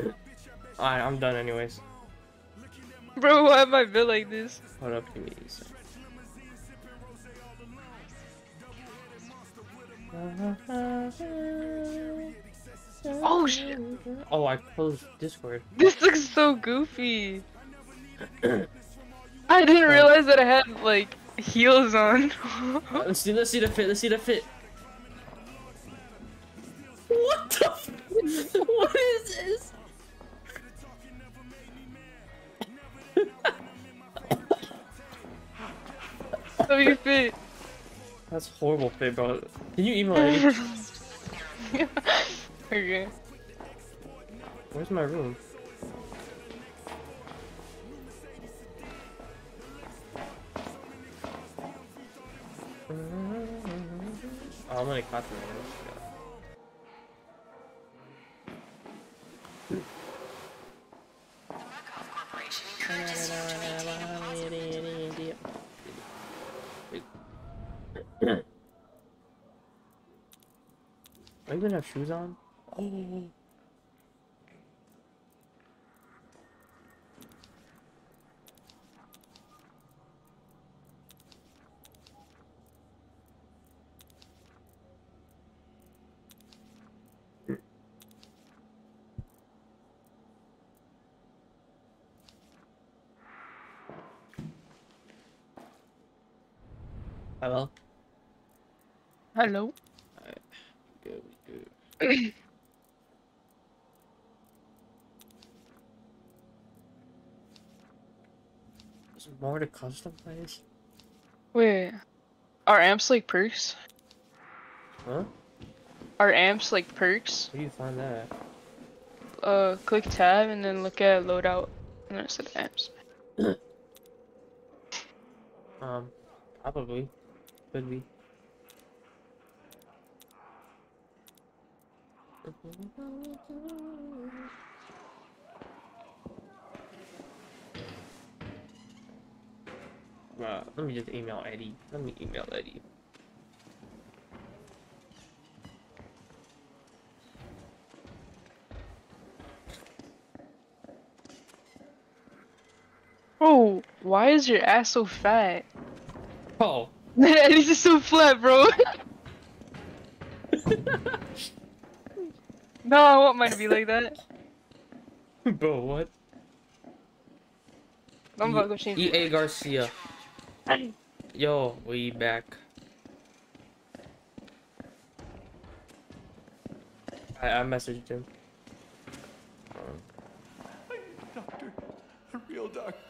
Alright, I'm done anyways. Bro, why am I built like this? Hold up, give me a sec. Oh shit. Oh, I closed Discord. This looks so goofy. I didn't realize that I had like heels on. Uh, Let's see. Let's see the fit. Let's see the fit. What the? F what is this? How you fit? That's horrible fit, bro. Can you email Eddie? okay. Where's my room? Oh, I'm gonna copy it. Are you gonna have shoes on? Oh. Hello? Hello. There's more to custom customize? Wait. Are amps like perks? Huh? Are amps like perks? Where do you find that? Uh, click tab and then look at loadout. And then it said amps. Um, probably. Could be. Uh, let me just email Eddie. Let me email Eddie. Bro, why is your ass so fat? Oh, Eddie's just so flat, bro. no, I want mine to be like that. bro, what? I'm about to go change. EA Garcia. Yo, we back. I, I messaged him. Um, Doctor, a real doctor.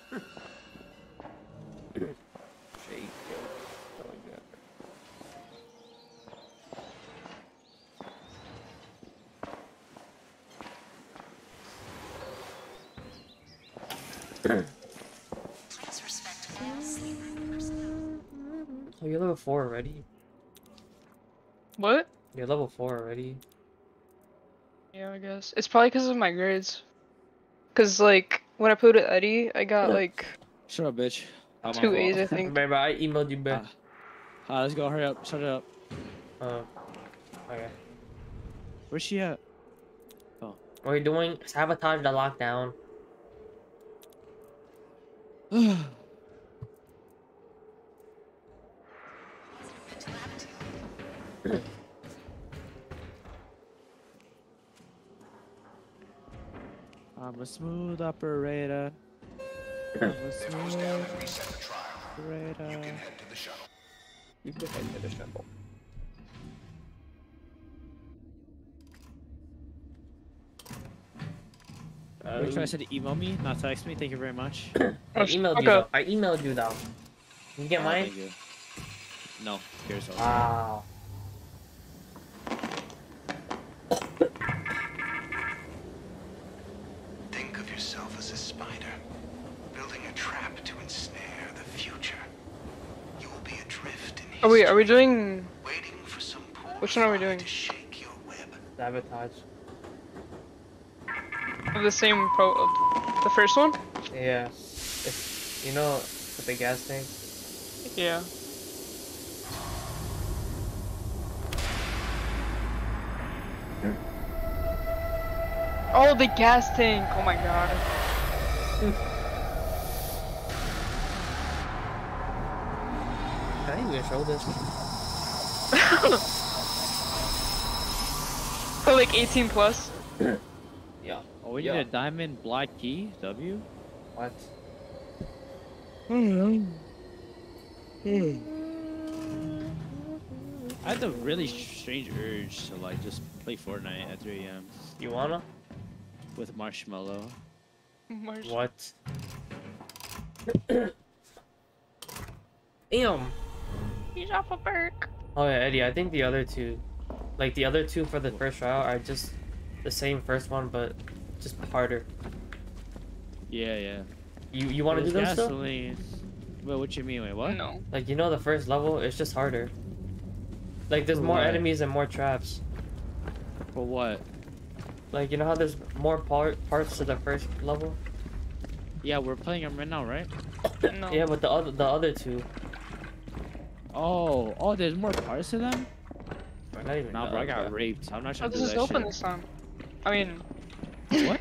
Oh, you're level 4 already? What? You're level 4 already? Yeah, I guess. It's probably because of my grades. Cause like when I played with Eddie, I got like Shut up, bitch. Oh, my two fault. A's, I think. Baby, I emailed you back. Ah, let's go. Hurry up. Shut it up. Uh, okay. Where's she at? Oh. We're doing sabotage the lockdown. I'm a smooth operator. I'm a smooth operator. You can head to the shuttle. Uh, Make sure I said email me, not text me. Thank you very much. I Oh, emailed fuck you. Though. I emailed you though. Can you get Oh, mine? you. No, here's all. Wow. Think of yourself as a spider, building a trap to ensnare the future. You will be adrift in Oh wait, are we history, doing waiting for some Which one are we doing? to shake your web. Sabotage. The same pro? The first one? Yeah. It's, you know, the big gas thing. Yeah. Oh, the gas tank. Oh my god. I ain't gonna show this. For like 18 plus. Yeah. We Yeah. need a diamond black key. W. What? Hmm. Hmm. I have a really strange urge to like just play Fortnite at 3 a.m. You wanna? with Marshmallow. Marsh- What? Damn. He's off a perk. Oh yeah, Eddie. I think the other two, like the other two for the first trial, are just the same first one, but just harder. Yeah, yeah. You you want to do There's those still? gasoline. Wait, what you mean? Wait, what? No. Like you know the first level, it's just harder. Like there's more Right. enemies and more traps. For what? Like you know how there's more part parts to the first level. Yeah, we're playing them right now, right? No. Yeah, but the other the other two. Oh, oh, there's more parts to them? Not even. Nah, bro, I other- got raped. I'm not Oh, trying to this is open shit. this time. I mean, What?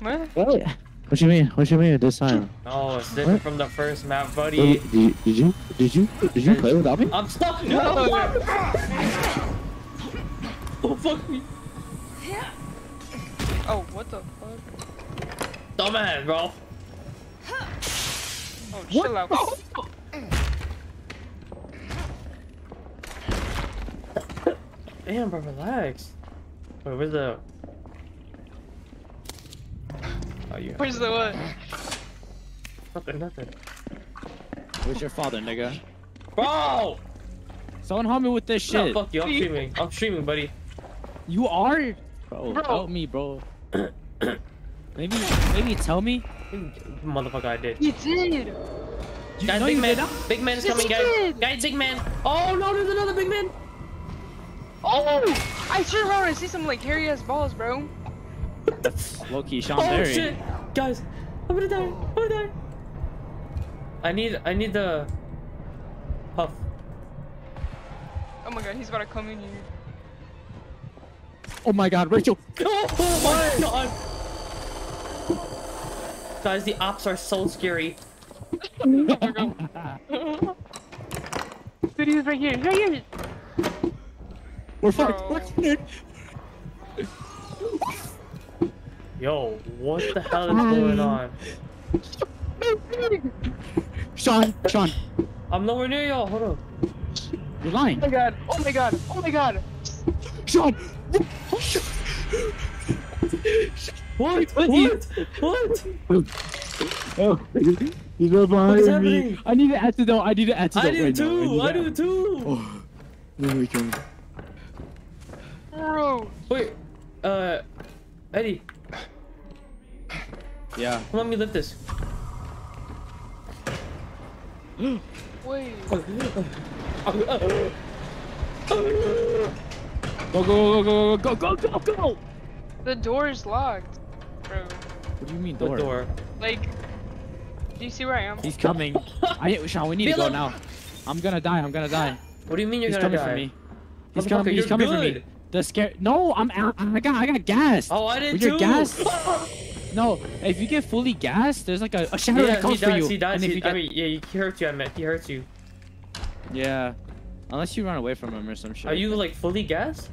what? What? What you mean? What you mean this time? No, it's different from the first map, buddy. Did you, did you did you did you play without me? I'm stuck. No. Oh fuck me, Oh, what the fuck? dumbass, bro. Oh, chill out. Oh. Damn, bro, relax. Wait, where's the? Oh, you. Where's the what? Nothing, nothing. Where's your father, nigga? Bro! Someone help me with this No, shit. fuck you. I'm streaming. I'm streaming, buddy. You are? Bro, Bro. help me, bro. maybe, maybe tell me. Motherfucker, I did. He did. You Guys, big man. did. Big man is Yes, coming, guys. did. Guys, big man. Oh no, there's another big man. Oh! I turned around and see some like hairy ass balls, bro. Loki, Sean Oh Berry. shit, guys, I'm gonna die. I'm gonna die. I need, I need the puff. Oh my god, he's about to come in here. Oh my God, Rachel. Oh my god. Guys, the ops are so scary. Oh my god. Dude, he's right here. He's right here. We're Bro. fucked. We're fucked. Yo, what the hell is going on? Sean, Sean, I'm nowhere near y'all. Hold up. you're lying. Oh my god. Oh my god. Oh my god. Sean. What? What? What? What? Oh, he's right behind is me. happening? I need an antidote. I need an I antidote do right too. now. I do too. Oh, there we go. Bro. Wait, uh, Eddie, yeah. Come on, let me lift this. Wait. Go, go, go, go, go, go, go, go! The door is locked, bro. What do you mean door? The door? Like, do you see where I am? He's coming. I, Sean, we need Feel to go him. now. I'm gonna die. I'm gonna die. What do you mean you're he's gonna die? He's coming for me. He's coming. He's coming good. for me. The scare. No, I'm out. I got. I got gas. Oh, I didn't too. Gas. No, if you get fully gassed, there's like a, a shadow yeah, that comes for you. He if He, you get, I mean, yeah, he hurts you. I meant he hurts you. yeah, unless you run away from him or some shit. Are you like fully gassed?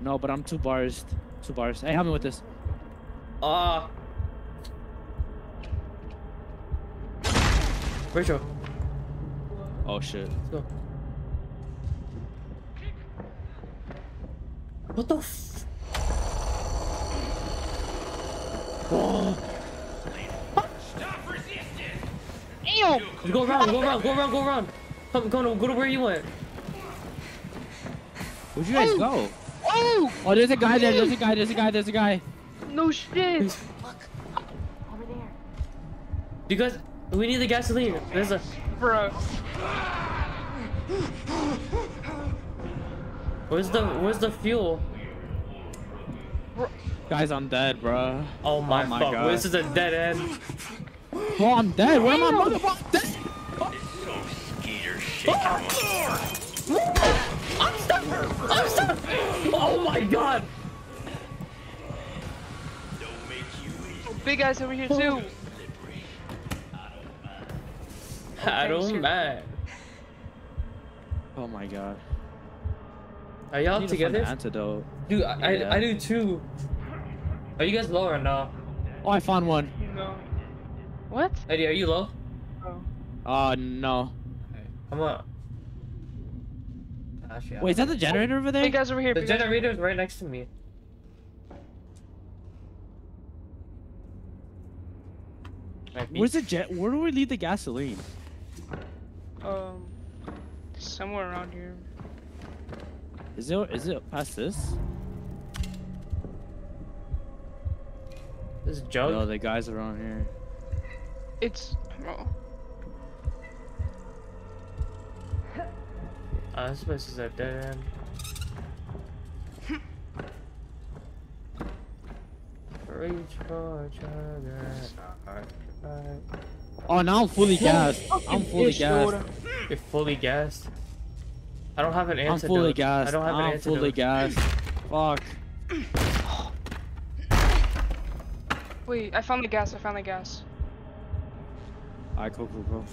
No, but I'm two bars. Two bars. Hey, help me with this. Ah. Rachel, Oh shit. let's go. What the f? Oh. Damn! Go around, go around, go around, go around. Come, go to, go to where you went. Where'd you guys Oh. go? Oh! Oh, there's a guy there. There's a guy. There's a guy. There's a guy. No shit! Look, over there. You guys, we need the gasoline. There's a. Bro. Where's the, where's the fuel? Guys, I'm dead, bro. Oh my, Oh my fuck! God. This is a dead end. Bro, I'm dead. Where am I, motherfucker? Dead. I'm stuck. I'm stuck. Oh my god. big guys over here too. I don't you're- mind. Oh my god. Are I y'all need to find together? an antidote. Dude, I, Yeah. I I do too. Are you guys low or no? Oh, I found one. No. What? Eddie, are you low? Oh. Uh, no. I'm a. Actually, Wait, is that the generator over Big there? guys over here. The big guys over generator's right next to me. Where's the jet? Where do we leave the gasoline? Um, somewhere around here. Is it? Is it past this? This jug? No, the guys around here. It's. Oh. Uh, this place is a dead end. Reach for each Oh, now I'm fully gassed. I'm fully Ish, gassed. Yoda. You're fully gassed. I don't have an I'm fully gassed. I don't have an I'm antidote. fully gassed. Fuck. Wait, I found the gas. I found the gas. Alright, cool, cool, cool.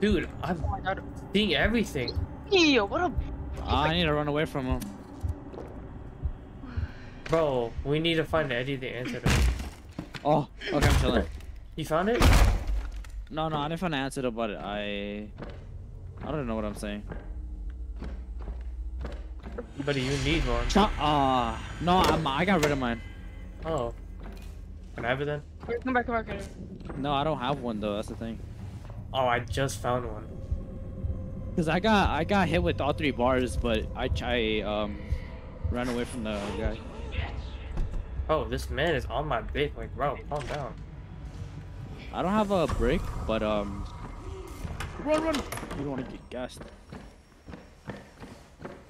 Dude, I'm Oh seeing everything. Yeah, what a. I need to run away from him. Bro, we need to find Eddie the antidote. Oh, okay, I'm chilling. You found it? No, no, I didn't find an antidote, but I. I don't know what I'm saying. Buddy, you need one. Cha- Ah, no, I'm, I got rid of mine. Oh. Can I have it then? Wait, come back, come back. come back. No, I don't have one though. That's the thing. Oh, I just found one. Cause I got I got hit with all three bars, but I I um ran away from the guy. Oh, this man is on my dick. Like, bro, calm down. I don't have a break, but um. Run, run! You don't want to get gassed.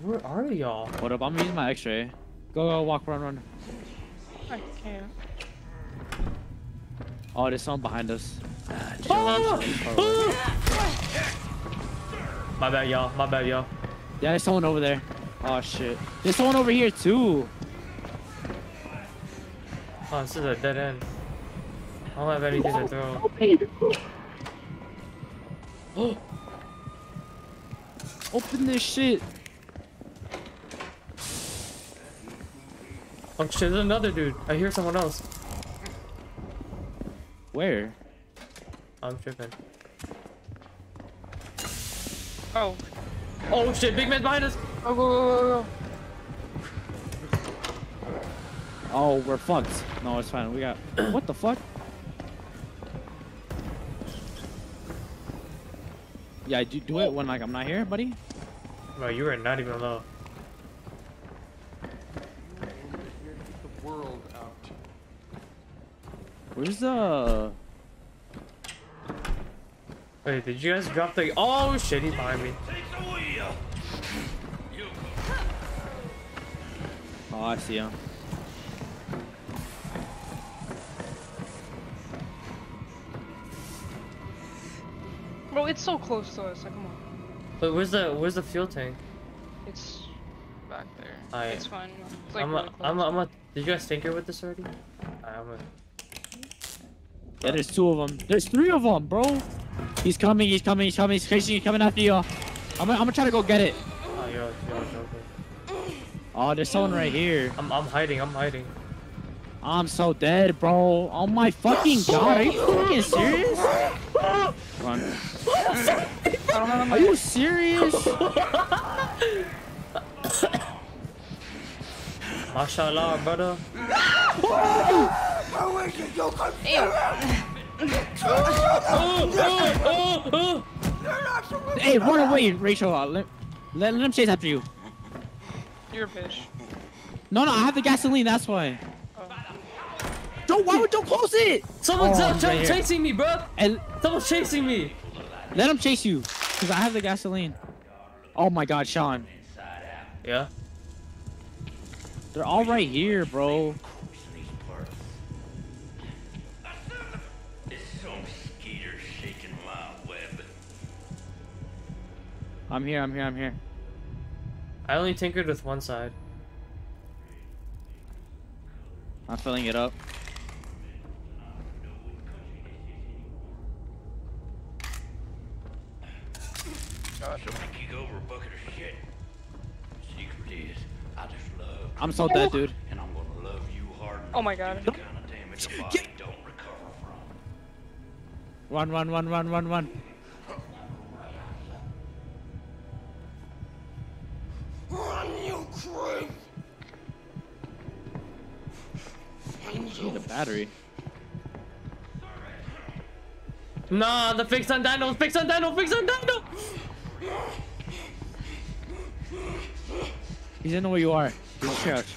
Where are y'all? What up, I'm using my X-ray. Go, go, walk, run, run. I can't. Oh, there's someone behind us. Ah! My bad, y'all. My bad, y'all. Yeah, there's someone over there. Oh shit. There's someone over here too. Oh, this is a dead end. I don't have anything to throw. Oh, Open this shit. Oh shit, there's another dude. I hear someone else. Where? I'm tripping. Oh. Oh shit, big man behind us! Go, go, go, go, go. Oh, we're fucked. No, it's fine. We got. what the fuck? Yeah, do do it when like I'm not here, buddy. Bro, you are not even low. The world out. Where's the? Wait, did you guys drop the? Oh shit, he's behind me. Oh, I see him. Bro, it's so close to us. Like, come on. But where's the where's the fuel tank? It's back there. Alright. It's fine. It's like I'm really a, close. I'm a, I'm a, Did you guys tinker with this already? Alright, I'm a, Yeah, there's two of them. There's three of them, bro. He's coming. He's coming. He's coming. He's chasing, He's coming after you. I'm gonna, I'm gonna try to go get it. oh, yo, yo, joking. Oh, there's someone right here. I'm I'm hiding. I'm hiding. I'm so dead, bro. Oh my fucking god. Are you fucking serious? Run. I don't have Are you serious? Mashallah, brother. Hey, run away, Rachel. Uh, let, let, let him chase after you. You're a bitch. No, no, I have the gasoline. That's why. Oh. Don't. Why would you close it? Someone's Oh, I'm ch- right chasing me, bro. And Someone's chasing me. let him chase you, cause I have the gasoline. Oh my God, Sean. Yeah. They're all right here, bro. I'm here. I'm here. I'm here. I only tinkered with one side. I'm filling it up. Gosh, I'm gonna kick over a bucket of shit. Secret is, I just love. I'm so dead, dude. And I'm gonna love you hard. Oh my god. The kind of damage a body don't recover from. Run, run, run, run, run, run. Run, you creep! Need a battery. Nah, the fix on Dino, fix on Dino, fix on Dino! He's in where you are. He's crouch.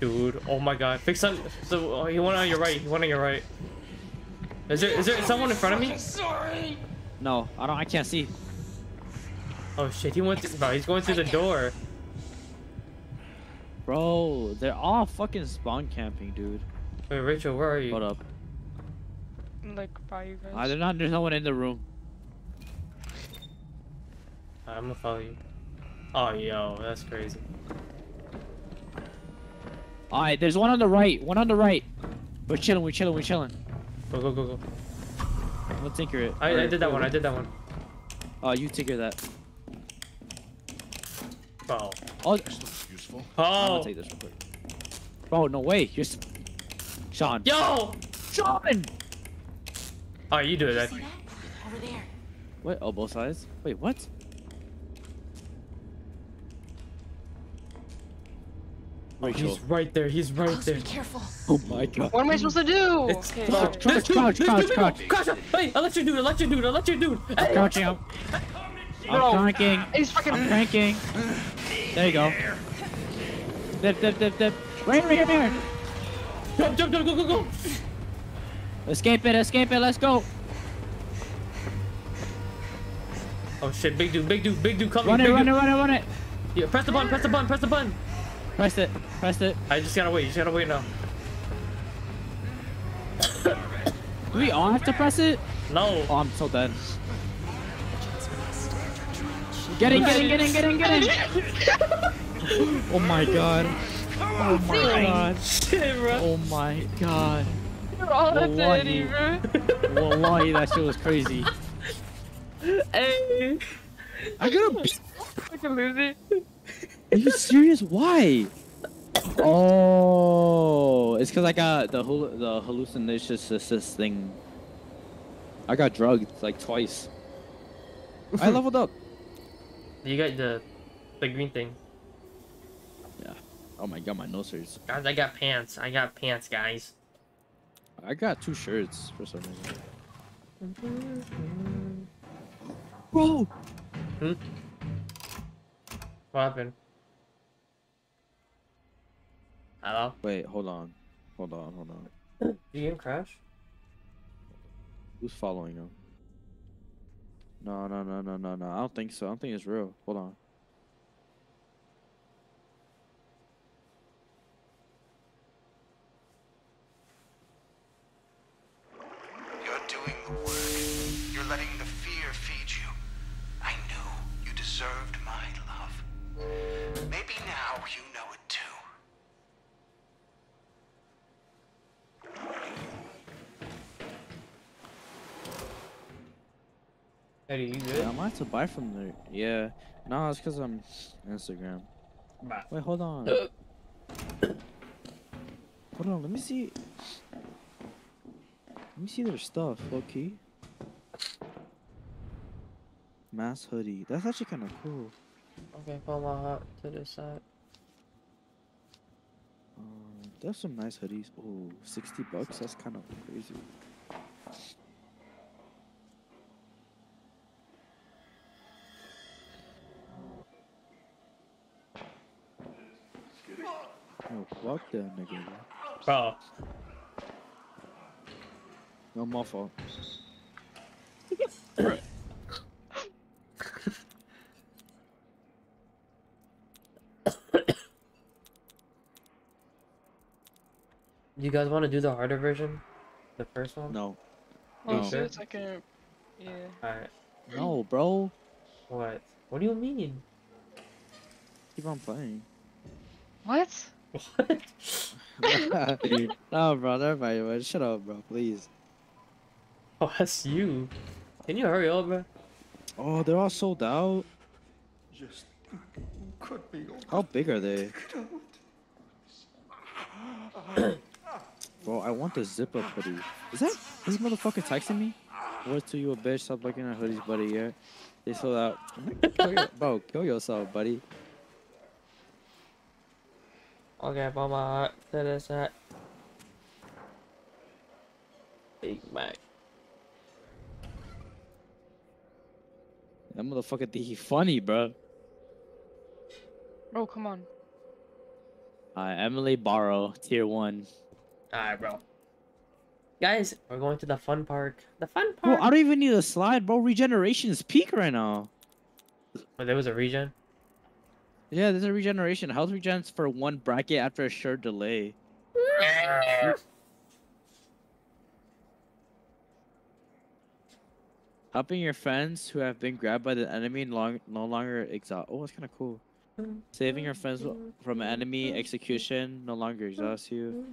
Dude, oh my god. Fix on. So, oh, he went on your right. He went on your right. Is there is there someone in front of me? No, I don't. I can't see. Oh shit, he went. Through, bro, he's going through the door. Bro, they're all fucking spawn camping, dude. Wait, Rachel, where are you? Hold up. I'm like by you guys. Uh, they're not. There's no one in the room. I'm gonna follow you. Oh, yo, that's crazy. All right, there's one on the right. One on the right. We're chilling. We're chilling. We're chilling. Go, go, go, go. I'm gonna tinker it. I, I did that one. I did that one. Oh, you tinker that. Oh. Oh, I'm Useful. Oh. gonna take this real quick. Bro, no way. You're. Sean. Yo! Sean. Oh, you do it. See that? Over there. What? Oh, both sides. Wait, what? Oh, Rachel. he's right there. He's right Close, there. be careful. Oh my god. What am I supposed to do? It's okay. crouch, Crouch, There's two- crouch, there's crouch, two people. crouch. Crouch. Hey, electric dude, electric dude, electric dude, electric dude. I'm Hey. crouching. I'm, Bro. I'm cranking. He's fucking. I'm cranking. There you go. Dip, dip, dip, dip. Right here, right here. Jump, jump, jump, go, go, go. Escape it, escape it. Let's go. Oh shit, big dude, big dude, big dude, coming. Run it, big run it, run it, run it. Yeah, press the button, press the button, press the button. Press it, press it. I just gotta wait. You just gotta wait now. Do we all have to press it? No. Oh, I'm so dead. Get in, get in, get in, get in, get in. oh my god. Oh my god. Shit, bro. Oh my god. You're all Wallahi. Eddie, bro. Wallahi, that shit was crazy. Hey. I got a. Fucking loser. Are you serious? Why? Oh, it's because I got the hal- the hallucinations thing. I got drugged like twice. I leveled up. You got the, the green thing. Yeah. Oh my god, my nose hurts. Guys, I got pants. I got pants, guys. I got two shirts for some reason. Bro, hmm? What happened? Hello? wait, hold on, hold on, hold on. Did you game crash? Who's following him? No, no, no, no, no, no. I don't think so. I don't think it's real. Hold on. You're doing the work. Eddie, you good? Yeah, I might have to buy from there. Yeah. No, it's because I'm Instagram. Bah. Wait, hold on. hold on, let me see. Let me see their stuff, low key. Mass hoodie. That's actually kind of cool. Okay, pull my hot to this side. Um, there's some nice hoodies. Oh, 60 bucks? That's kind of crazy. Yo, fuck that nigga. bro. Bro, No, my fault. you guys want to do the harder version? The first one? No. Oh No. shit, it's like a. Yeah. Alright. No, bro. What? What do you mean? Keep on playing. What? What? no, bro, never mind, bro. Shut up, bro, please. Oh, that's you. Can you hurry up, bro? Oh, they're all sold out. Just could be How big are they? Bro, I want the zip up hoodie. Is that this motherfucker texting me? What's to you a bitch? Stop looking at hoodies, buddy. Yeah, they sold out. Kill your- bro, kill yourself, buddy. Okay, mama. That is that. Big Mac. That motherfucker think he funny, bro. Oh, come on. Uh, Emily Barrow, tier one. Alright, bro. Guys, we're going to the fun park. The fun Bro, park. I don't even need a slide, bro. Regeneration is peak right now. But there was a regen. Yeah, there's a regeneration. Health regens for one bracket after a short delay. Helping your friends who have been grabbed by the enemy long, no longer exhaust. Oh, that's kind of cool. Saving your friends from enemy execution no longer exhausts you.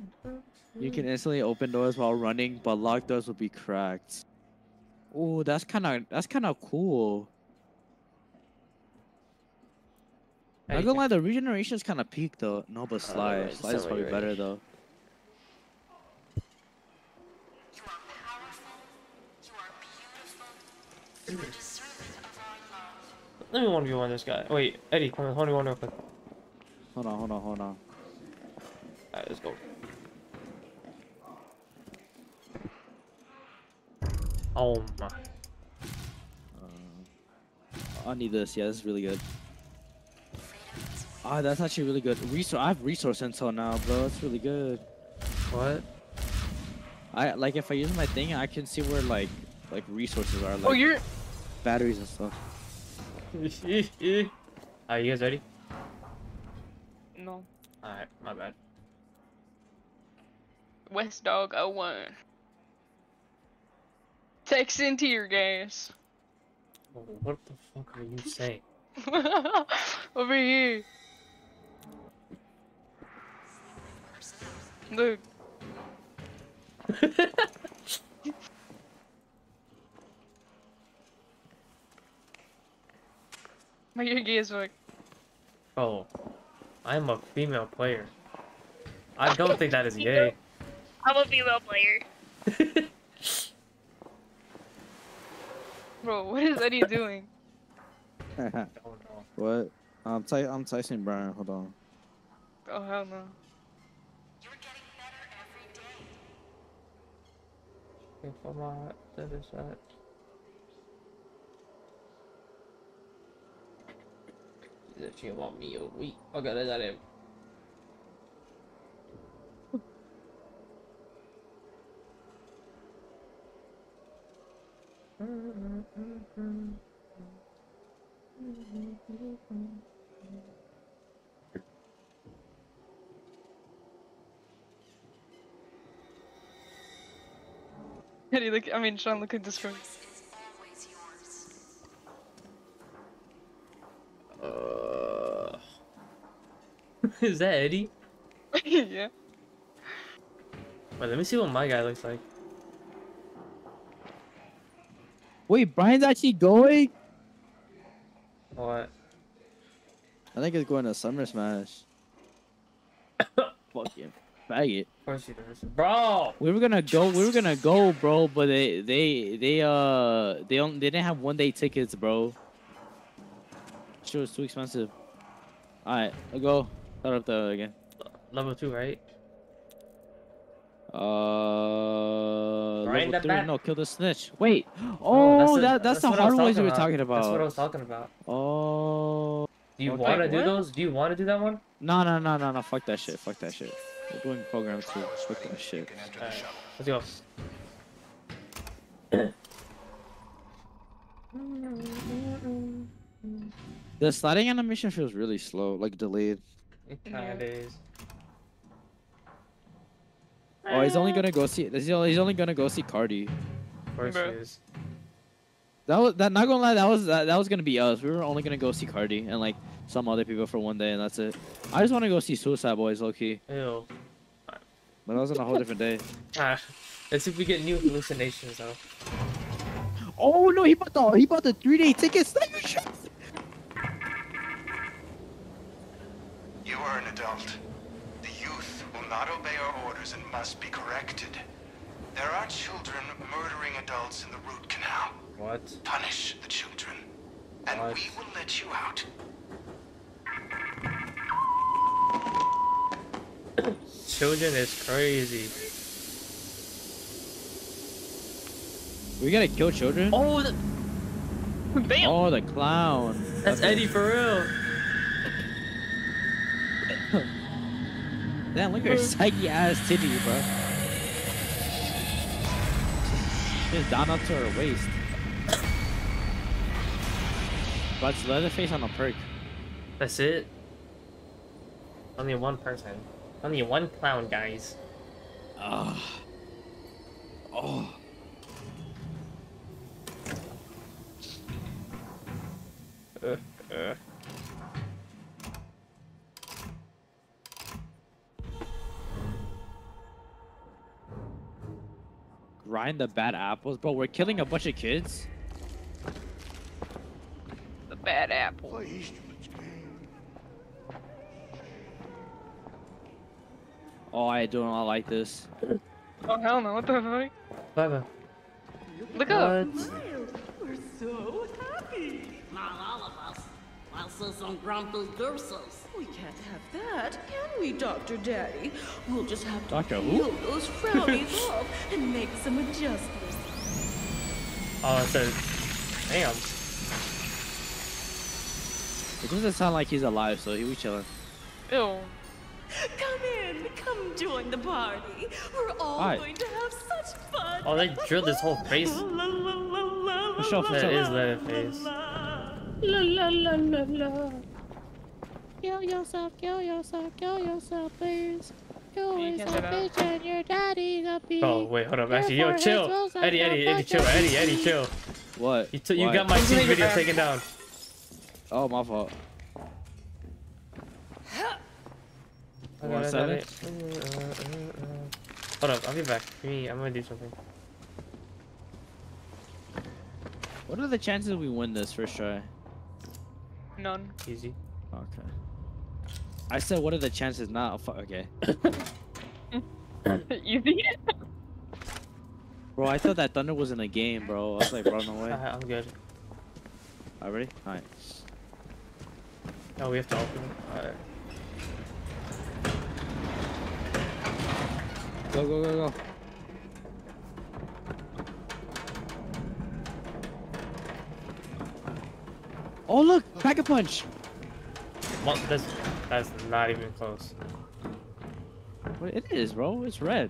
You can instantly open doors while running, but locked doors will be cracked. Oh, that's kind of that's kind of cool. Not gonna lie, the regeneration is kind of peak though. No, but slide, right, slide is probably you're better though. You are powerful. You are beautiful. You are deserving of our love. Let me one v one this guy. Wait, Eddie, come on, hold me one real quick. Hold on, hold on, hold on. Alright, let's go. Oh my. Uh, I need this. Yeah, this is really good. Ah, that's actually really good. Resource. I have resource intel now, bro. That's really good. What? I like if I use my thing, I can see where like like resources are, like Oh, you're. batteries and stuff. Are you guys ready? No. Alright, my bad. West Dog 01. Texan tear gas. What the fuck are you saying? Over here. Look. My ear gay as fuck. Oh, I'm a female player. I don't think that is gay. I'm a female player. Bro, what is Eddie doing? No. what? I'm ty- I'm Tyson Brian. Hold on. Oh hell no. You're getting better every day. Okay, come on, that is that. That she want me a week. Okay, that's not it. Eddie, look. I mean, Sean, look at this phone. Choice is. Uh, is that Eddie? yeah. Wait, let me see what my guy looks like. Wait, Brian's actually going? What? I think he's going to Summer Smash. Fucking faggot. Of course he does. Bro! We were gonna go. We were gonna go, bro. But they, they, they, uh, they don't. They didn't have one day tickets, bro. Shit was too expensive. All right, I'll go. Start up the again. Level 2, right? Uh, Right level three. No, kill the snitch. Wait. No, Oh, the- that that's, the I was hard ones we talking were about. talking about. That's what I was talking about. Oh. Do you Okay. want to do those? Do you want to do that one? No, no, no, no, no. Fuck that shit. Fuck that shit. We're doing program two. Fuck that shit. can enter the Alright, shuttle. let's go. The sliding animation feels really slow, like delayed. It kind of is. Oh, he's only gonna go see. He's only, he's only gonna go see Cardi. Of course it is. That was that. Not gonna lie, that was that, that was gonna be us. We were only gonna go see Cardi and like some other people for one day, and that's it. I just want to go see Suicide Boys, low key. Ew. But that was on a whole different day. Ah, let's see if we get new hallucinations though. Oh no, he bought the he bought the three day tickets. Thank you, shit. You are an adult. The youth will not obey our orders and must be corrected. There are children murdering adults in the root canal. What? Punish the children, and What? we will let you out. Children is crazy. We gotta kill children. Oh, th- Bam! Oh, the clown. that's Eddie for real. Damn, look at her saggy ass titty, bro. She's down up to her waist. But it's Leatherface on a perk. That's it. Only one person. Only one clown, guys. Ah. Oh. Uh, uh. Grind the bad apples, bro. We're killing a bunch of kids. The bad apple. Oh, I do not like this. Oh hell no! What the fuck? Bye Look up. What? We're so happy. Not all of us. Also some grumpy dursos. We can't have that, can we, Dr. Daddy? We'll just have to Doctor who? peel those frownies off and make some adjustments. Oh, it says, damn. It doesn't sound like he's alive, so he we chilling. Ew. Come in, come join the party. We're all Hi. going to have such fun. Oh, they drilled his whole face. For la, That la, Leatherface. la. La la la la la. Kill yourself, kill yourself, kill yourself, please. Kill You can't yourself, bitch, and your daddy's a beast. Oh wait, hold up. Actually, yo, chill. Eddie, Eddie, Eddie, chill. Eddie, Eddie, chill. What? You, t- you got my Who's cheese taking video taken down. Oh, my fault. I got it, got it. Uh, uh, uh. Hold up, I'll be back. Me, I'm gonna do something. What are the chances we win this first try? None. Easy. Okay. I said, what are the chances? Not fu- okay. Easy. Bro, I thought that thunder was in a game, bro. I was like, bro, no way. Uh, I'm good. Already? Alright. Oh, we have to open it. Alright. Go, go, go, go. Oh, look! Pack a punch! Well, that's, that's not even close. What it is, bro. It's red.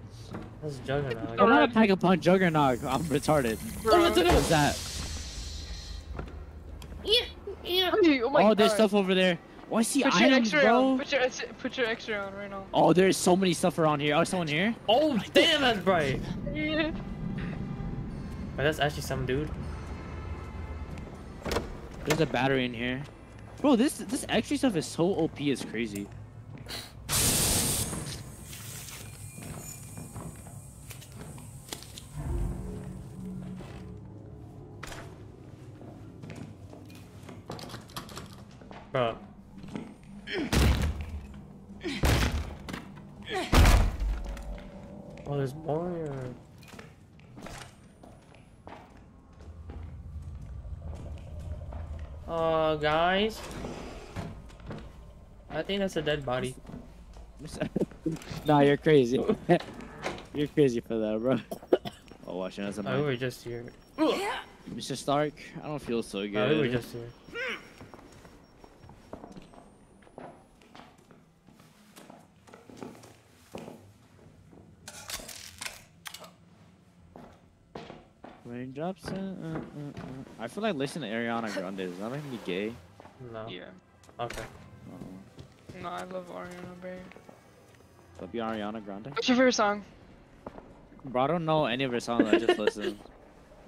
That's Juggernaut. I'm not a pack a punch juggernaut. I'm retarded. What's that? My oh, there's God. stuff over there. Oh, I see Put items, X-ray bro. on. Put your X- put your X-ray on right now. Oh, there's so many stuff around here. Oh, someone here? Oh, damn, that's bright. Yeah. Oh, but that's actually some dude. There's a battery in here. Bro, this this extra stuff is so OP. It's crazy. That's a dead body. nah, you're crazy. you're crazy for that, bro. Oh, watching as a Oh, we were just here. Mr. Stark, I don't feel so good. No, we were just here. Raindrops. Uh, uh, uh, uh. I feel like listening to Ariana Grande. Is that make me gay? No. Yeah. Okay. Uh-oh. No, I love Ariana Grande. That'd be Ariana Grande. What's your favorite song? Bro, I don't know any of her songs. I just listen.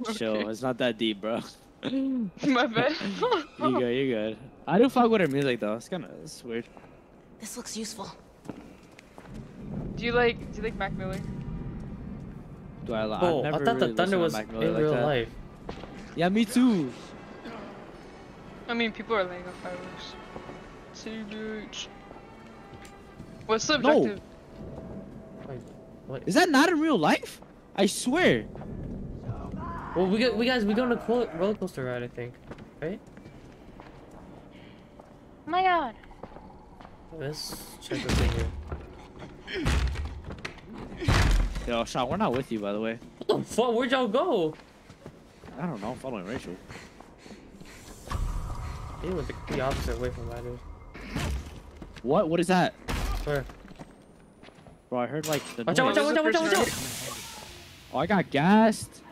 Chill. Okay. It's not that deep, bro. you My bad. you good. You good. I do fuck with her music though. It's kind of it's weird. This looks useful. Do you like do you like Mac Miller? Do I? I've Oh, I never thought the thunder was in like real that. life. Yeah, me too. I mean, people are laying off fireworks. City bitch. What's the No. objective? Wait, what? Is that not in real life? I swear. Well, we got we guys we go on a co- roller coaster ride, I think, right? Oh my god. Let's check the thing here. Yo, Sean, we're not with you, by the way. What the fuck? Where'd y'all go? I don't know. I'm following Rachel. He went the, the opposite way from that dude. What? What is that? Where? Bro, I heard like the Watch out! noise. Watch out! Watch out! Watch out! Watch out! Oh, I got gassed.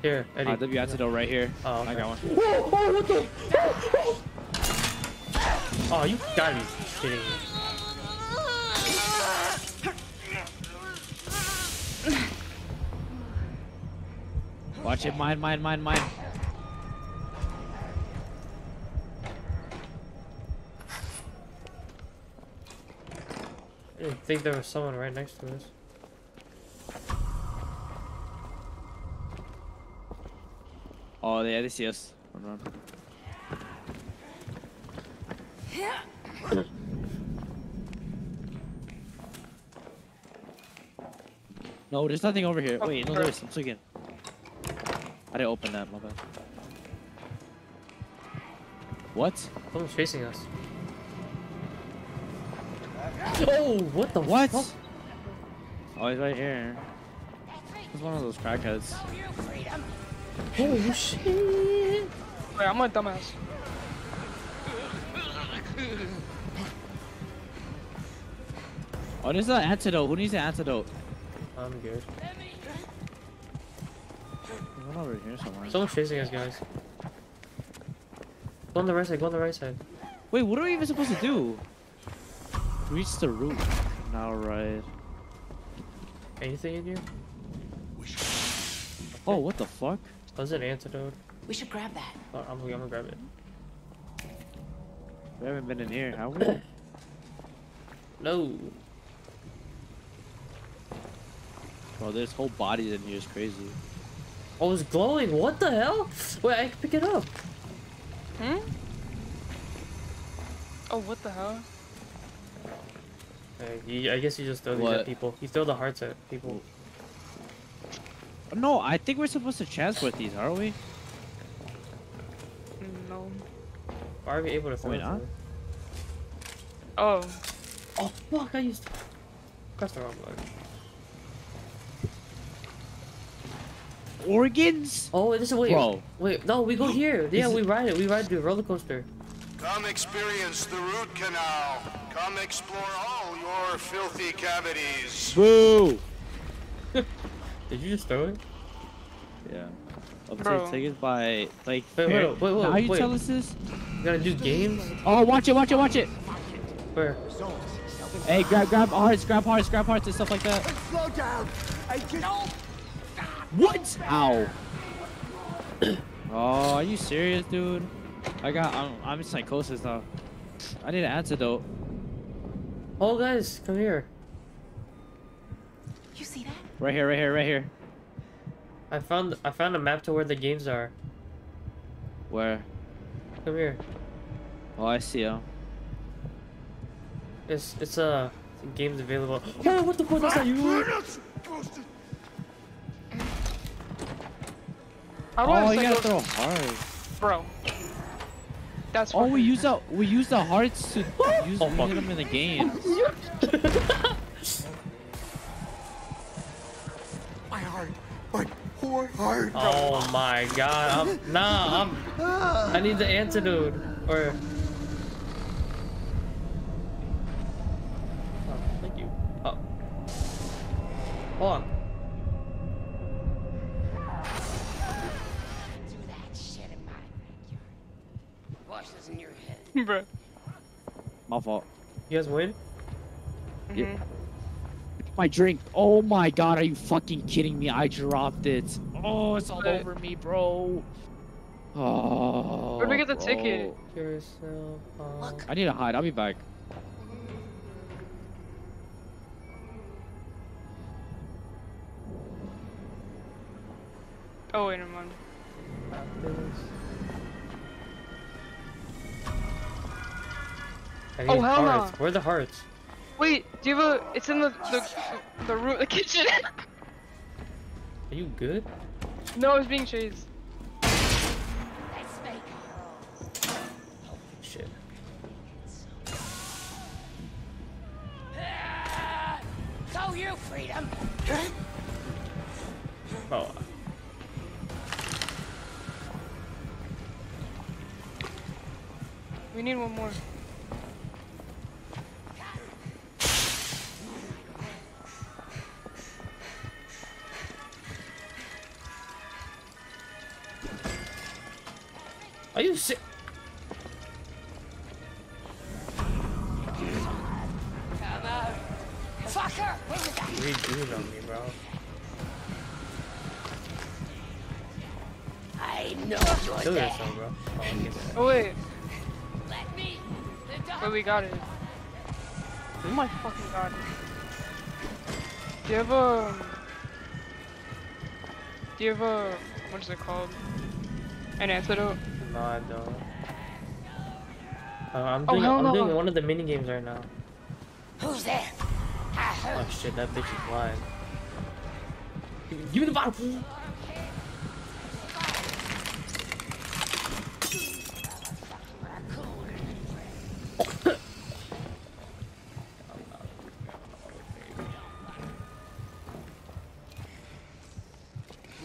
Here, Eddie. Uh, W antidote right here. Oh, I got one. Whoa, oh, what the? Oh, you gotta be kidding me. Watch it, mine, mine, mine, mine. I didn't think there was someone right next to us. Oh, yeah, they see us. Run, run. No, there's nothing over here. Wait, no, there is. I'm again. I didn't open that, my bad. What? Someone's chasing us. Oh, what the What? fuck? Oh, he's right here. He's one of those crackheads. Holy shit! Wait, I'm a dumbass. Oh, there's an antidote. Who needs an antidote? I'm good. There's one over here somewhere. Someone's chasing us, guys. Go on the right side. Go on the right side. Wait, what are we even supposed to do? Reach the roof. Now, right. Anything in here? Oh, what the fuck? Was it antidote? We should grab that. Oh, I'm, I'm gonna grab it. We haven't been in here, have we? No. Bro, this whole body in here is crazy. Oh, it's glowing. What the hell? Wait, I can pick it up. Hmm? Oh, what the hell? Hey, you, I guess you just throw these What? at people. You throw the hearts at people. No, I think we're supposed to transport these, aren't we? No. Why are we able to throw Wait, it? huh? Oh. Oh, fuck, I used to... Press the wrong button. Organs? Oh, this is... Wait, Bro. wait, no, we go here. Yeah, Is we ride it. We ride the roller coaster. Come experience the root canal. Come explore all your filthy cavities. Boo! Did you just throw it? Yeah. Update Bro. tickets by like. Wait, wait, fair- wait, wait, How you wait. tell us this? You gotta do games? Oh, watch it, watch it, watch it. Where? Hey, grab, grab hearts, grab hearts, grab hearts, and stuff like that. Slow down. I can. What? Ow. oh, are you serious, dude? I got. I'm, I'm in psychosis now. I need an antidote. Oh, guys, come here. You see that? Right here, right here, right here. I found I found a map to where the games are. Where? Come here. Oh, I see him. It's it's uh games available. Oh, what the fuck? That's not you. How do I Oh, you gotta throw hearts. Bro. That's Oh, we use the we use the hearts to use Oh, fuck. them in the game. My heart. My poor heart. Oh my god. I'm nah. I'm. I need the antidote. Or. vault. You guys win? Mm -hmm. Yeah. Mm-hmm. My drink. Oh my god, are you fucking kidding me? I dropped it. Oh, it's all over me, bro. Oh. Where'd we get the bro. ticket? Look. I need to hide. I'll be back. Oh, wait a moment. I Oh, need hell no. hearts. Where are the hearts? Wait, do you have a? It's in the the the room, the kitchen. Are you good? no, it's being chased. Shit. So you, freedom. Oh. We need one more. Are you sick? Come out. Fucker! What that? What are you doing on me, bro? I know you're Kill there. yourself, bro. Oh, I. Oh wait, Let me. The wait, we got it. Oh my fucking god. Do you have a? Do you have a? What is it called? An antidote? No, I don't. Uh, I'm Oh, doing, hell I'm no. doing one of the mini games right now. Who's there? I. Oh shit, that bitch is blind. Give give me the bottle.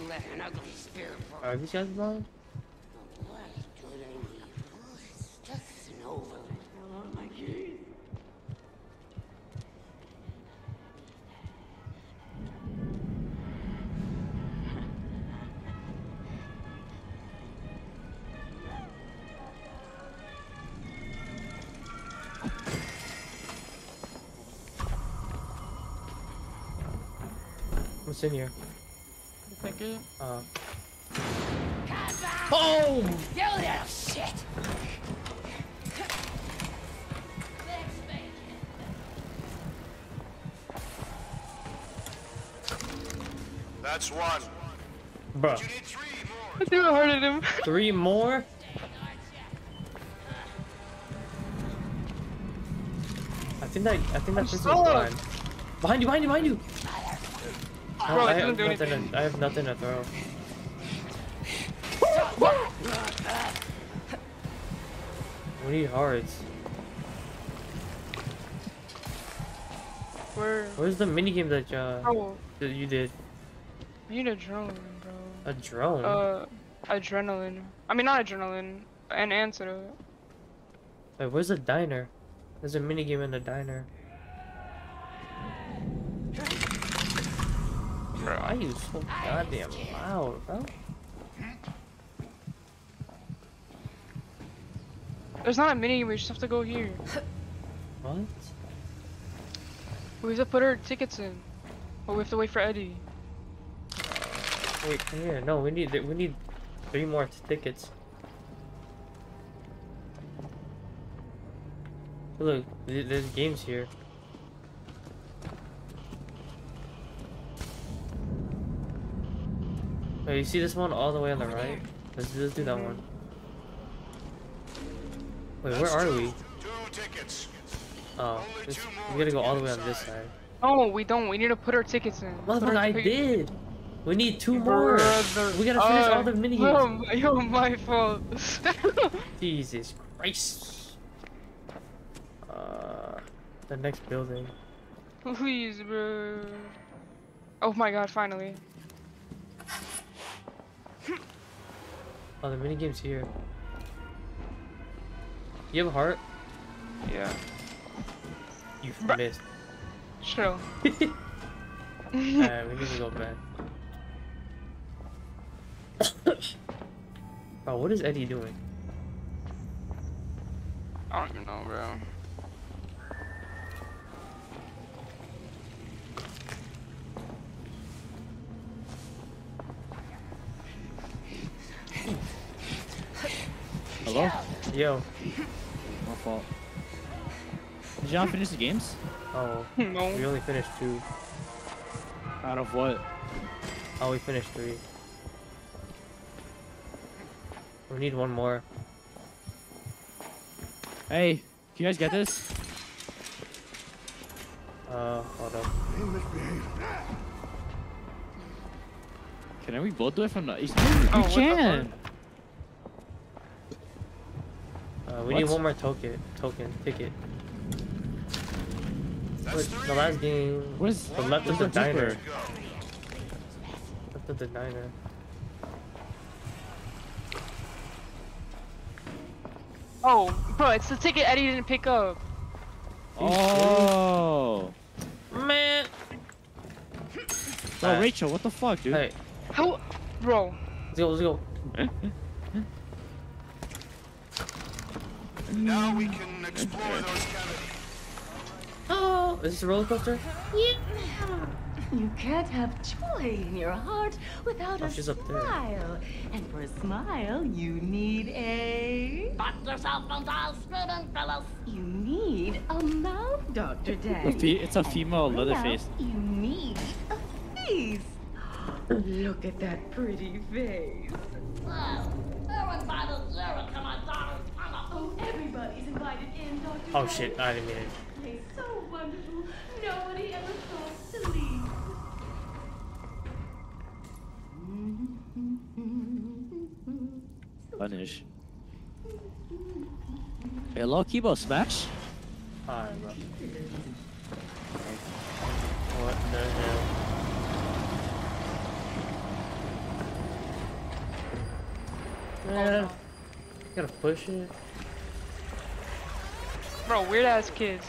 Let an ugly spirit for Are these guys blind? In here? Thank you. Uh, Boom! You little shit! That's one. bruh. You need. I threw it hard at him. Three more? I think that I think that person's stuck. blind. Behind you, behind you, behind you! I, Bro, I it have do nothing to, I have nothing to throw. We need hearts. Where? Where's the minigame that uh, Oh, that you did? we need adrenaline, bro. A drone? Uh, adrenaline. I mean, not adrenaline. An antidote. Wait, where's the diner? There's a minigame in the diner. Bro, are you so goddamn loud, bro? There's not a mini. We just have to go here. What? We have to put our tickets in. But we have to wait for Eddie. Wait, come here. No, we need we need three more tickets. Look, there's games here. Wait, you see this one all the way on the right? Let's, let's do that one. Wait, where are we? Oh, this, we gotta go all the way on this side. No, we don't. We need to put our tickets in. Put our Motherfucker, I did! We need two more! Brother. We gotta finish all Uh, the mini Yo, games. my- yo, my fault. Jesus Christ! Uh, the next building. Please, bro. Oh my god, finally. Oh, the mini game's here. You have a heart? Yeah. You Bruh. missed. Chill. Alright, we need to go back. oh, what is Eddie doing? I don't even know, bro. Hello? Yo. My fault. Did you not finish the games? Oh, No. we only finished two. Out of what? Oh, we finished three. We need one more. Hey, can you guys get this? Uh, hold up. Can we both do it from the east? Oh, we what the can. Uh, we need one more token. Token ticket. Wait, the last game. Where's the left of the diner? Left of the diner. Oh, bro, it's the ticket Eddie didn't pick up. Oh. Man. Oh, Rachel, what the fuck, dude? Hey, How, bro? let's go. Let's go. Now we can explore those cavities. Oh, is this a roller coaster? Yeah. You can't have joy in your heart without Oh, a she's up there. smile. And for a smile, you need a. Back yourself from the screaming fellas. You need a mouth, Dr. A it's a female Well, Leatherface. You need a face. Look at that pretty face. Well, they're invited zero to my daughter's tunnel. Oh, everybody's invited in, Dr. Oh Dan. shit, I didn't mean it. They're so wonderful. Nobody ever thought to leave. Punish. Hello, Kibo Smash. Alright, bro. What the hell? Man, gotta push it. Bro, weird ass kids.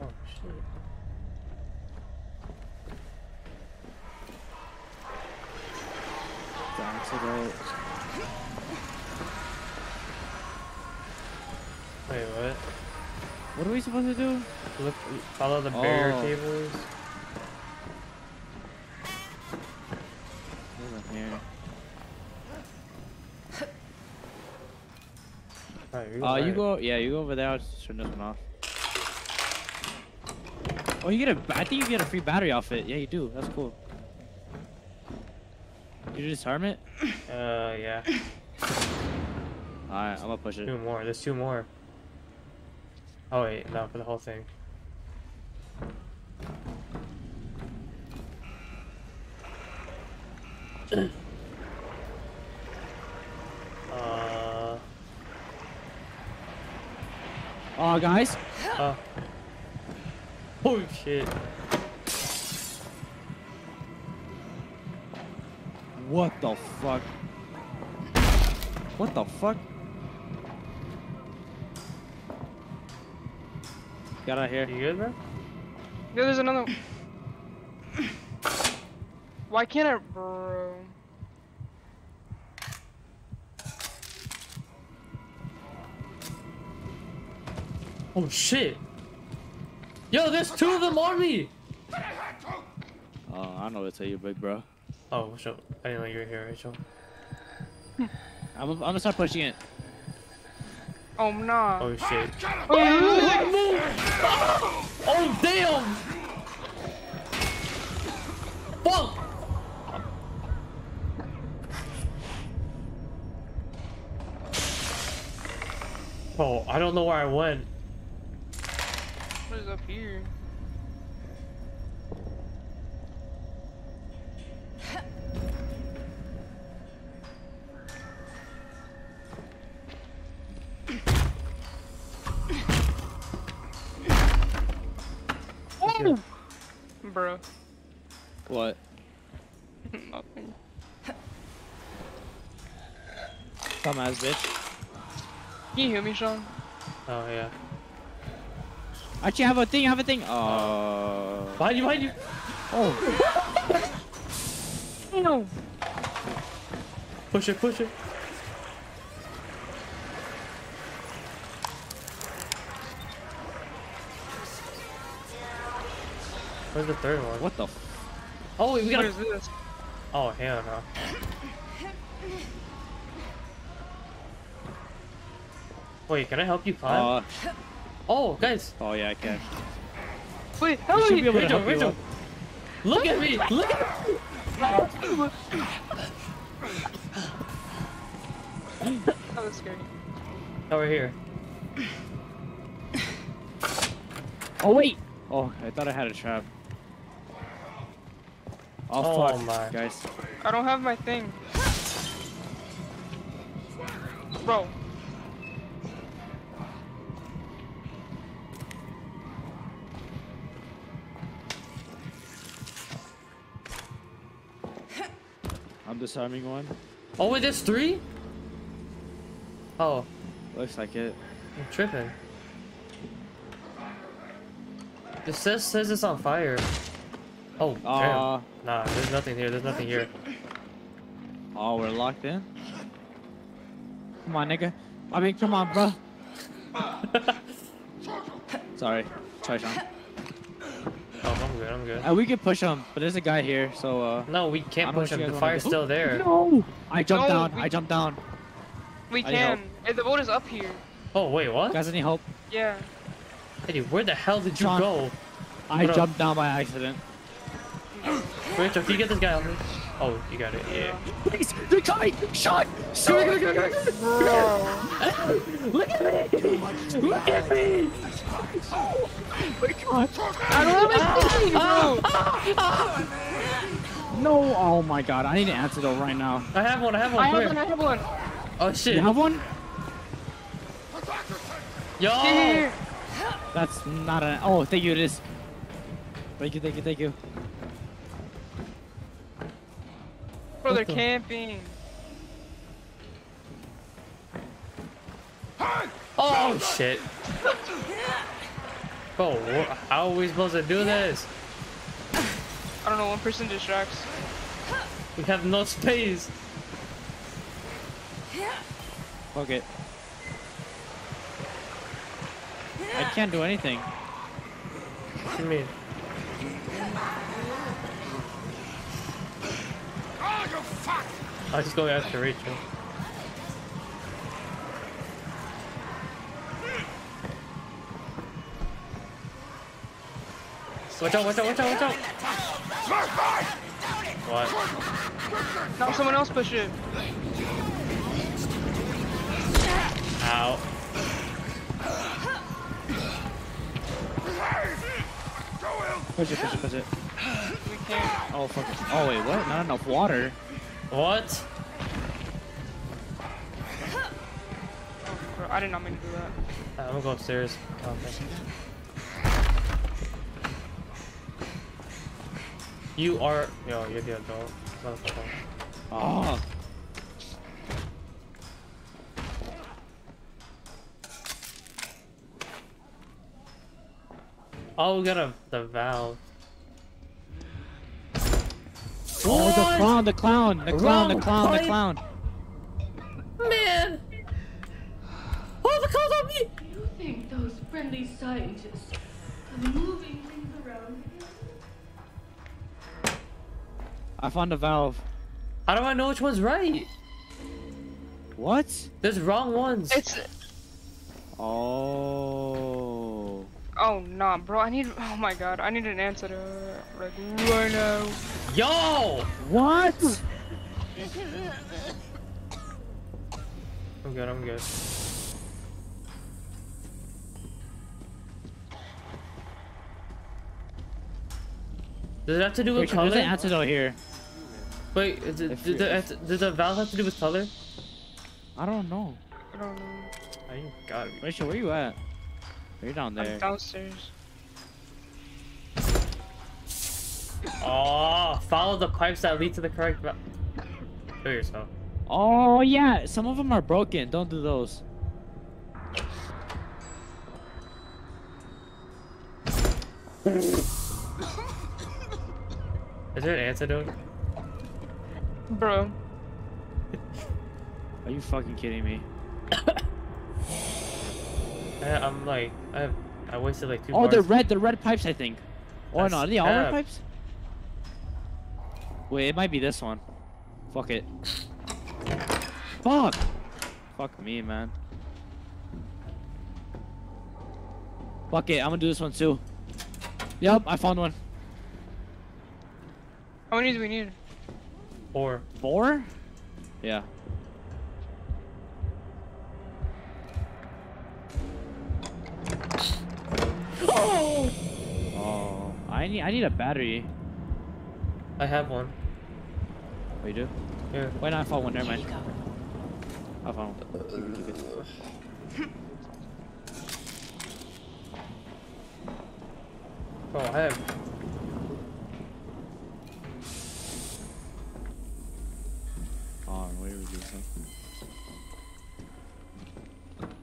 Oh shit. That's about. Wait, what? What are we supposed to do? Look, follow the barrier Oh. cables. Over here. Alright, you're Uh, you go. Yeah, you go over there. I'll just turn this one off. Oh, you get a. I think you get a free battery off it. Yeah, you do. That's cool. Did you disarm it? Uh, yeah. Alright, I'm gonna push it. Two more. There's two more. Oh wait, no, for the whole thing. uh, Oh, guys. uh. Holy shit. What the fuck? What the fuck? Get out here. You good, bro? Yeah, there's another. Why can't I, bro? Oh shit. Yo, there's two of them on me. Oh, I know what to tell you, big bro. Oh, so I didn't know you were here, Rachel. I'm, I'm gonna start pushing it. Oh nah. Oh shit. Oh, Oh damn! Fuck! Oh, I don't know where I went. What is up here? Can you hear me, Sean? Oh yeah. Actually, I have a thing. I have a thing. Uh, oh. Behind you, behind you. Oh. No. Push it, push it. Where's the third one? What the? F Oh, we gotta. is this? Oh hell no. Wait, can I help you climb? Uh, oh, guys. oh yeah, I can. Wait, how should are be you? able to Rachel, you Rachel. Look at me! Look at me! That was scary. Oh, we're here. Oh wait. Oh, I thought I had a trap. Oh, Oh, fuck, my. guys. I don't have my thing. Bro. Disarming one. Oh, wait, there's three? Oh, Looks like it. I'm tripping. It says says it's on fire. Oh, damn. Uh, Nah, there's nothing here. There's nothing here. oh, we're locked in. Come on, nigga. I mean, come on, bro. Sorry. Sorry, Sean. Oh, I'm good. I'm good. Uh, we can push him, but there's a guy here, so uh. No, we can't push him. The guys wanna fire's still there. No! I jumped No, down. we- I jumped down. We I need can. Hey, the boat is up here. Oh, wait, what? Guys, I need help. Yeah. Eddie, where the hell did you Sean. go? I What up? jumped down by accident. Rachel, can you get this guy on me? Oh, you got it. Yeah. Please, they're coming! Sean! Sean! Bro. Look at me! Look at me! Oh my god! I don't have my thing, bro. No! Oh my god, I need an antidote right now. I have one. I have one. I Come have one. I have one. Oh shit. You have one? Yo. Here, here. That's not an. Oh, thank you, it is. Thank you, thank you, thank you. Bro, they're the- camping. Oh shit. Bro, how are we supposed to do this? I don't know, one person distracts. We have no space. Fuck it. I can't do anything. What do you mean? Oh, I'll just go after Rachel. Watch out, watch out, watch out, watch out! What? No, someone else push it. Ow. Push it, push it, push it. We can't. Oh, fuck it. Oh, wait, what? Not enough water. What? I did not mean to do that. I'm gonna go upstairs. Oh, okay. You are. Yo, you're the adult. Motherfucker. Oh. Oh, we got a the valve. Oh, the clown, the clown, the clown, the Wrong clown, the clown. Man! Oh, the clown's on me! You think those friendly scientists are moving I found a valve. How do I know which one's right? What? There's wrong ones. It's. Oh. Oh, nah, bro. I need. Oh my god. I need an antidote. Like, right now. Yo! What? I'm good, I'm good. Does it have to do with Wait, there's an antidote here. Wait, is it, did, the, if- did the valve have to do with color? I don't know. I don't know. I ain't got it. Rachel, where you at? You're down there. I'm downstairs. Oh, follow the pipes that lead to the correct valve. Show yourself. Oh yeah, some of them are broken. Don't do those. Is there an antidote? Bro. Are you fucking kidding me? I, uh, I'm like, I I wasted like two Oh, they're bars. red. They're red pipes, I think. Or That's no, are they all red pipes? Wait, it might be this one. Fuck it. Fuck. Fuck me, man. Fuck it, I'm gonna do this one too. Yep, I found one. How many do we need? Four. Four? Yeah. Oh, I need I need a battery. I have one. Oh, you do? Yeah. Wait, no, I found one. Never mind. I found one. Oh, I have.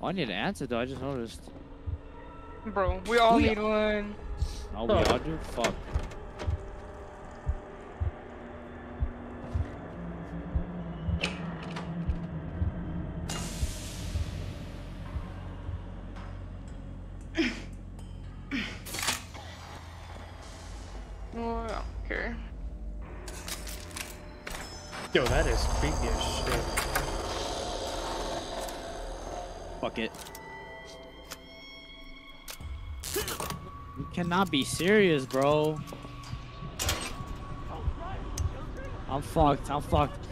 I need an answer though, I just noticed. Bro, we all We- need one. Oh, we all do. Fuck. Cannot be serious, bro. I'm fucked. I'm fucked.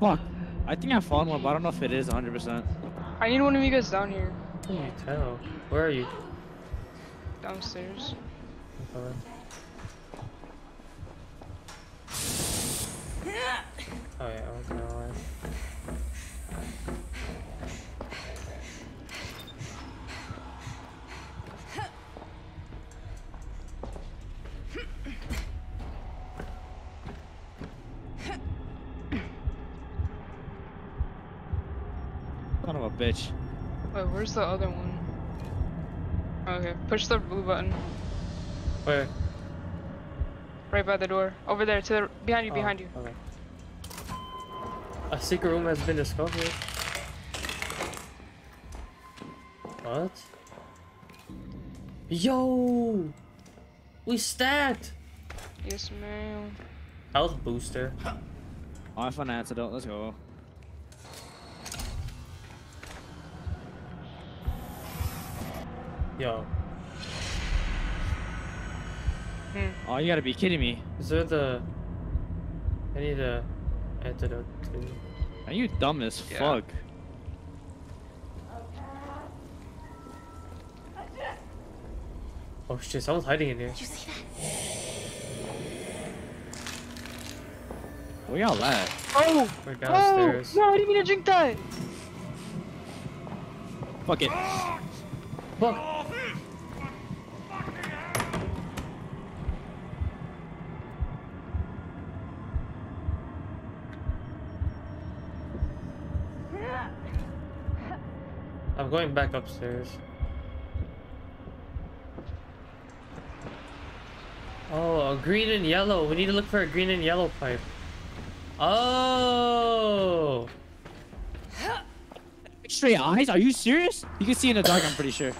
Fuck. I think I found one, but I don't know if it is 100%. I need one of you guys down here. Can you tell? Where are you? Downstairs. Okay. Where's the other one? Okay, push the blue button. Where? Right by the door. Over there, to the behind you, Oh, behind you. Okay. A secret room has been discovered. What? Yo! We stacked! Yes, ma'am. Health booster. Oh, I found an antidote. Let's go. Yo. Hmm. Oh, you gotta be kidding me. Is there the... I need a antidote too. Are you dumb as Yeah. fuck? Oh shit, someone's hiding in here. Did You see that? Where y'all at? Oh! We're downstairs. Oh! No, I didn't mean to drink that! Fuck it. Fuck! I'm going back upstairs. Oh, a green and yellow. We need to look for a green and yellow pipe. Oh! Straight eyes? Are you serious? You can see in the dark, I'm pretty sure.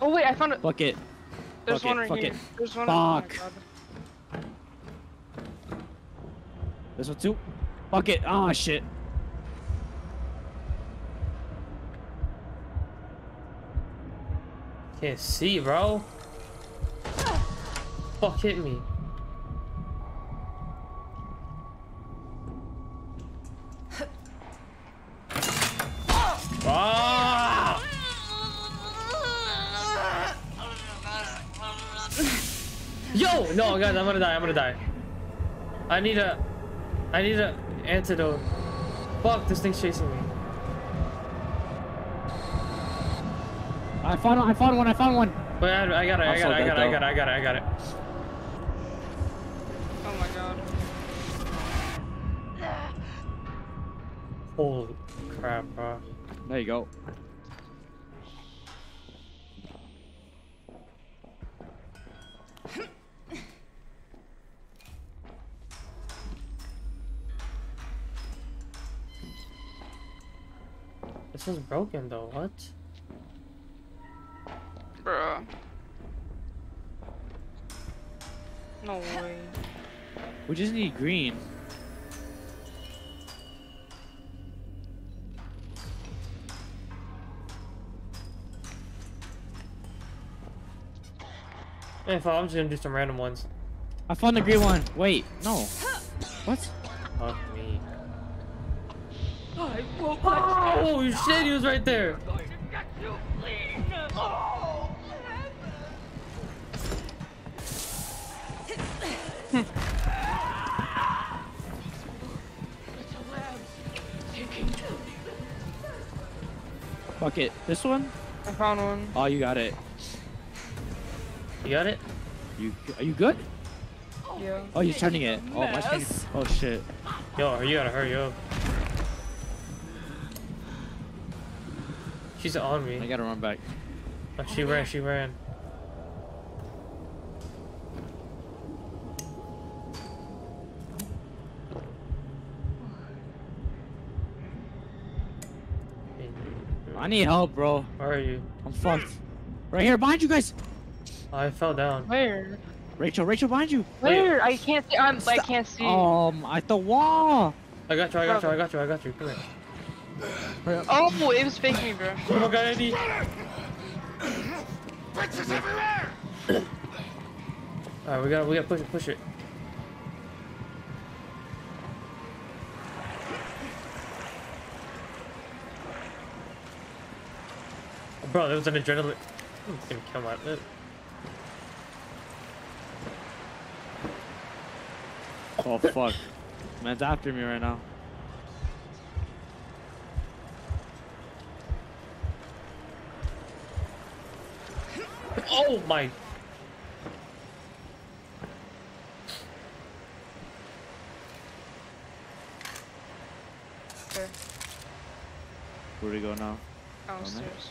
Oh wait, I found it. Fuck it. There's fuck one it, right fuck here. it. There's one. Fuck. Oh my God. This one too. Fuck it. Oh shit. Can't see, bro. Fuck hit me. Ah! Yo, no, guys, I'm gonna die. I'm gonna die. I need a, I need a antidote. Fuck, this thing's chasing me. I found one. I found one. I found one. Wait, I, I got it. I got it. I got it. I got it. I got it. I got it. Oh my god. Holy crap, bro. There you go. This one's broken though. What? We just need green. I thought I'm just gonna do some random ones. I found a green one. Wait, no. What? Fuck me. Oh, you shit, he was right there. Fuck it. This one? I found one. Oh, you got it. You got it? You are you good? Yeah. Oh, you're turning it. Oh, my screen. Oh shit. Yo, you gotta hurry up. She's on me. I gotta run back. Oh, she ran, she ran. I need help, bro. Where are you? I'm fucked. Right here, behind you guys. I fell down. Where? Rachel, Rachel, behind you. Where? I can't see. I'm, I can't see. Um, at the wall. I got you, I got you, I got you, I got you. Come here. Oh, it was fake me, bro. Oh my god, Andy. Witches everywhere! Alright, we gotta, we gotta push it, push it. Bro, there was an adrenaline. I'm gonna kill my. uh, Oh fuck. Man's after me right now. Oh my. Okay, Where do we go now? downstairs.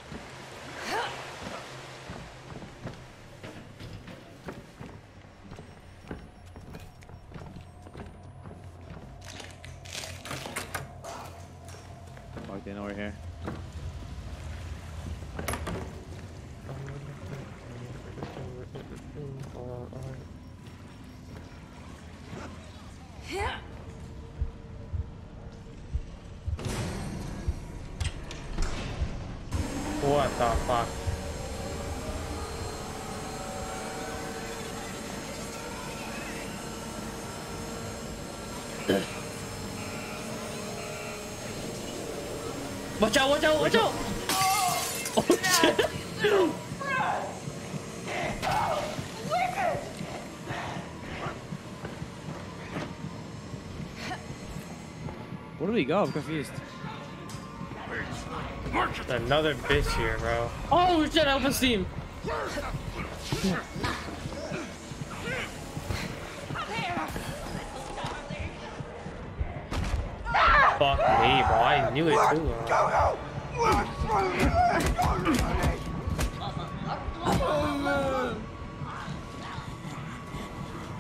Watch out, watch out, watch out! Oh shit! Where do we go? I'm confused. Another bitch here, bro. Oh shit, Alpha Steam! Fuck I knew it too. Bro.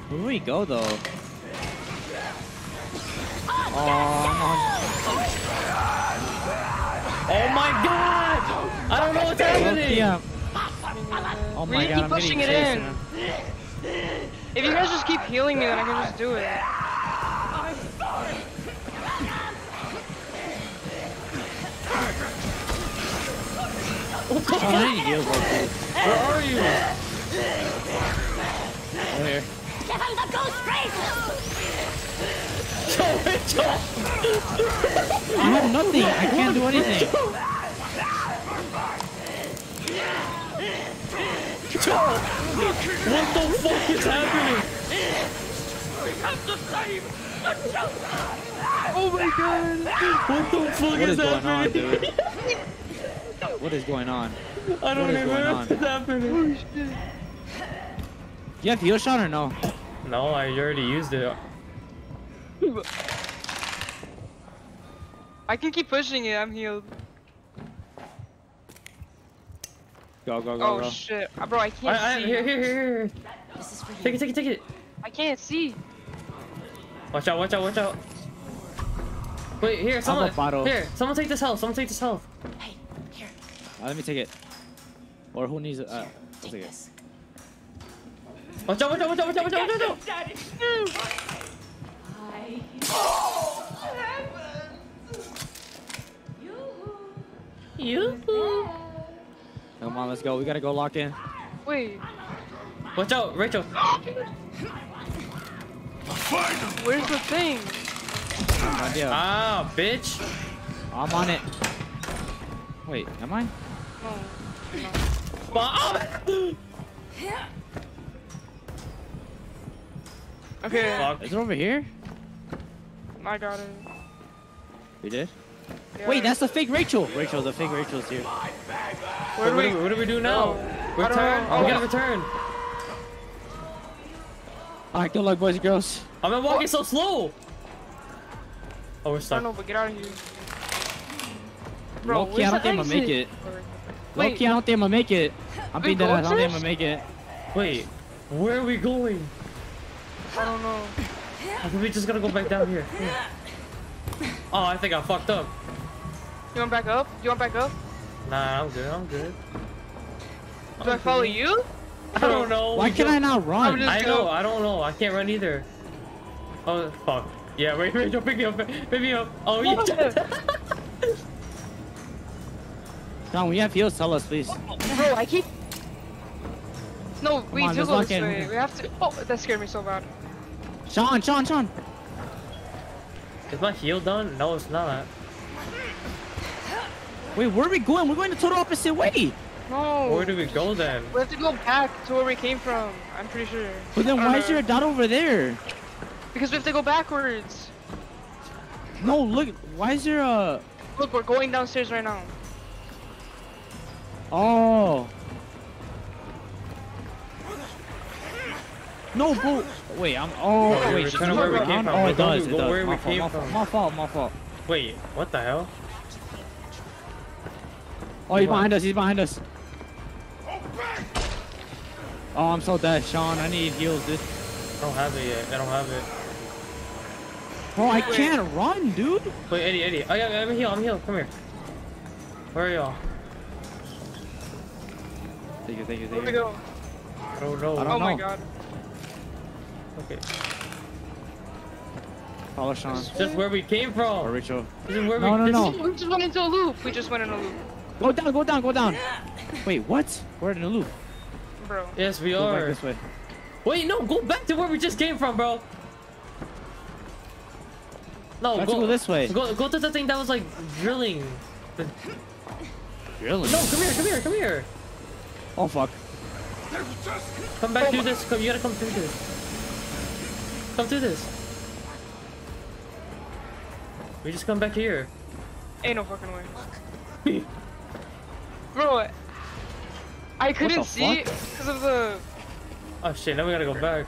Where do we go though? Oh, Oh my god! I don't know what's happening! yeah. Oh We my need to god, keep I'm pushing it chased, in. man. If you guys just keep healing me, then I can just do it. Where are you? Over here. Give him the ghost race! Yo, Rachel! I have nothing. I can't do anything. Joe! What the fuck is happening? Oh my god! What the fuck What is, is going on, happening? dude? What is going on? I don't What is even know what's happening. You have heal shot or no? No, I already used it. I can keep pushing it. I'm healed. Go, go, go, Oh go. shit, Uh, bro! I can't I, I, see. here, here, here, here. This is for Take it, take it, take it. I can't see. Watch out, watch out, watch out. Wait, here, someone. Here, someone take this health. Someone take this health. Hey, here, Uh, let me take it. Or who needs it? Uh, I'll take take it. Watch out, watch out, watch out, watch out, watch out, watch out. Daddy. You. Come on, let's go. We gotta go lock in. Wait. Watch out, Rachel. Where's the thing? Idea. Ah, bitch. I'm on it. Wait, am I? Bob. Okay, Fuck. Is it over here? I got it. You did? Yeah. Wait, that's the fake Rachel. Rachel, the fake Rachel's here. Where do What, we? do we, what do we do now? I Return? Oh, we gotta return. Alright, good luck, boys and girls. I'm not walking so slow. Oh, we're I don't know, but get out of here. Bro, Low-key, I where's don't the think I'm gonna make exit? it. Wait. Low-key, I don't think I'm gonna make it. I'm We being dead. I don't think I'm gonna make it. Wait, where are we going? I don't know. I think we just gotta go back down here. Oh, I think I fucked up. You want back up? You want back up? Nah, I'm good. I'm good. Do I follow you? I don't know. Why we can go- I not run? just- I go. know. I don't know. I can't run either. Oh fuck. Yeah. Wait. Wait. Don't pick me up. Pick me up. Oh yeah. John, when you have heals, tell us, please. Bro, I keep. No, we on, do go lock this way. We have to. Oh, that scared me so bad. Sean, Sean, Sean. Is my heal done? No, it's not. Wait, where are we going? We're going the total opposite way. No. Where do we go then? We have to go back to where we came from. I'm pretty sure. But then I don't why is there a dot over there? Because we have to go backwards. No, look. Why is there uh, a? Look, we're going downstairs right now. Oh. No, bro. Wait, I'm. Oh, No, wait. does it where we came from. Oh, it does. It does. where we my fault, came my from. my fault. My fault. Wait. What the hell? Oh, he's What? behind us. He's behind us. Oh, I'm so dead, Sean. I need heals, dude. I don't have it yet. I don't have it. Bro, I can't run, dude. Wait, Eddie, Eddie. Oh yeah, I'm here. I'm here. Come here. Where are y'all? Thank you, thank you, Where thank we you. go? I don't know. I don't Oh my god. Okay. Follow Sean. Just where we came from. Or from. Rachel. This is where No, we. no, no. We just went into a loop. We just went in a loop, Go down, go down, go down. Wait, what? We're in a loop. bro. Yes, we Go back are. this way. Wait, no, go back to where we just came from, bro. No, Let's go, go this way. Go, go to the thing that was like drilling. drilling? No, come here, come here, come here. Oh fuck. Come back through this. Come, you gotta come through this. Come through this. We just come back here. Ain't no fucking way. Bro, I couldn't see because of the. Oh shit, now we gotta go back.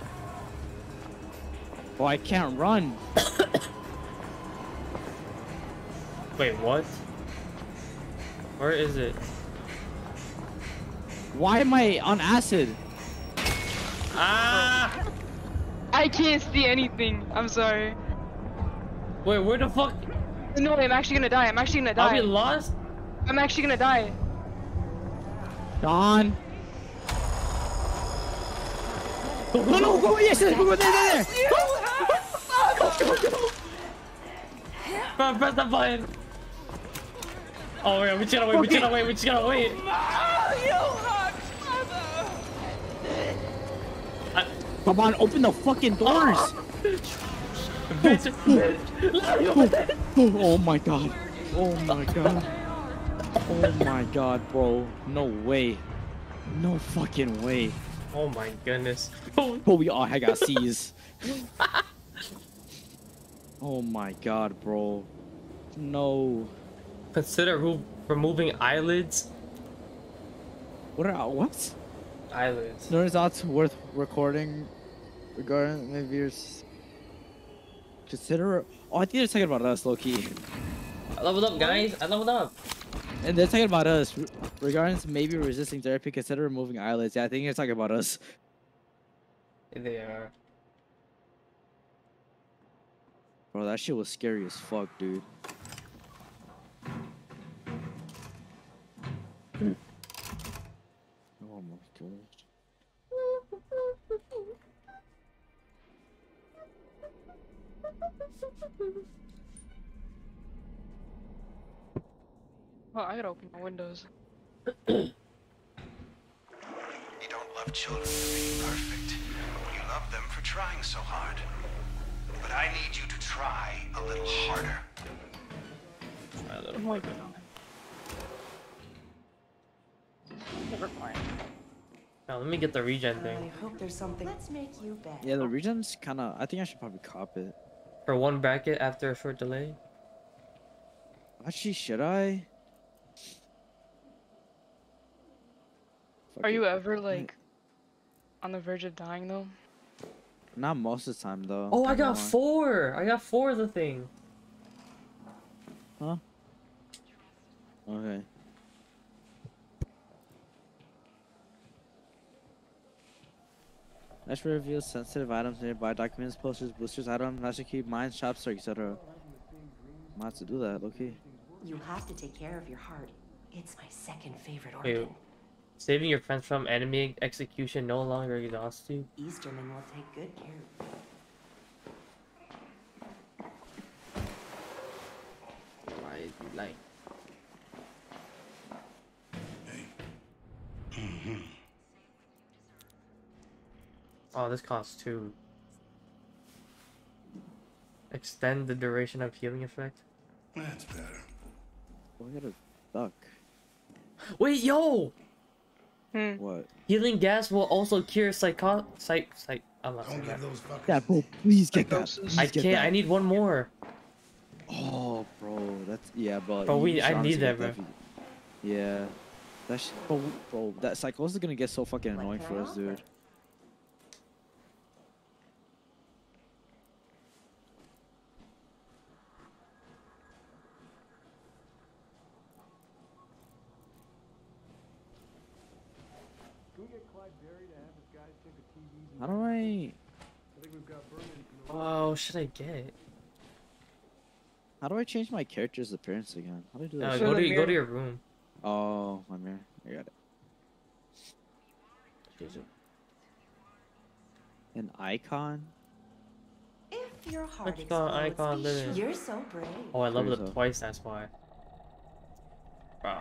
Oh, I can't run. Wait, what? Where is it? Why am I on acid? Ah! I can't see anything. I'm sorry. Wait, where the fuck? No, I'm actually gonna die. I'm actually gonna die. Are we die. lost? I'm actually gonna die. Don. No, no, go, yes, yes, go, go, there, there, there. Bro, press the button. Oh yeah, we just gotta wait. We just gotta wait. We just gotta wait. Come on, open the fucking doors. Bitch. Oh my god. Oh my god. Oh my god, bro. No way. No fucking way. Oh my goodness. Oh, we all I got C's. oh my god, bro. No. Consider remo- removing eyelids. What are what? Eyelids. No results worth recording regarding maybe your s- consider. Oh, I think they're talking about us, low key. I leveled up, guys. I leveled up. And they're talking about us re- regarding maybe resisting therapy. Consider removing eyelids. Yeah, I think they're talking about us. They are. Bro, that shit was scary as fuck, dude. Oh, I gotta open my windows. You don't love children for being perfect. You love them for trying so hard. But I need you to try a little harder. Try a little my harder. god. Never mind. Now let me get the regen thing. I hope there's something. Let's make you better. Yeah, the region's kind of. I think I should probably cop it. For one bracket after a short delay. Actually, should I? Fuck Are it. you ever like on the verge of dying though? Not most of the time though. Oh, I got gonna four. I got four of the thing. Huh? Okay. Next reveal sensitive items nearby, documents, posters, boosters, items, master key, mines, shops, etc. Might have to do that, okay. You have to take care of your heart. It's my second favorite Wait, organ. Saving your friends from enemy execution no longer exhausts you. Easterman will take good care of you. Why is he lying? Oh, this costs two. Extend the duration of healing effect. That's better. I got a duck. Wait, yo! Hmm. What? Healing gas will also cure psycho psych psych. I'm not saying Don't that. give those fuckers. Yeah, bro, please get that. Psychosis. I get can't. that. I need one more. Oh, bro, that's yeah. Bro, you we- I need that, bro. if you- Yeah, that's bro, bro. That psychosis is gonna get so fucking annoying can for us, dude. How do I? Oh, should I get? How do I change my character's appearance again? How do I do that? Uh, go the to go to your room. Oh, my mirror. I got it. Change. An icon. If your heart Icon- explodes, icon be living. You're so brave. Oh, I leveled Cruiser. up twice. That's why. Bro.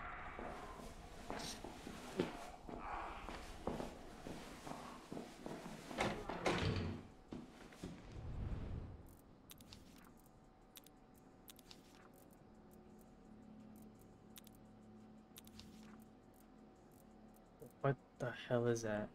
What the hell is that?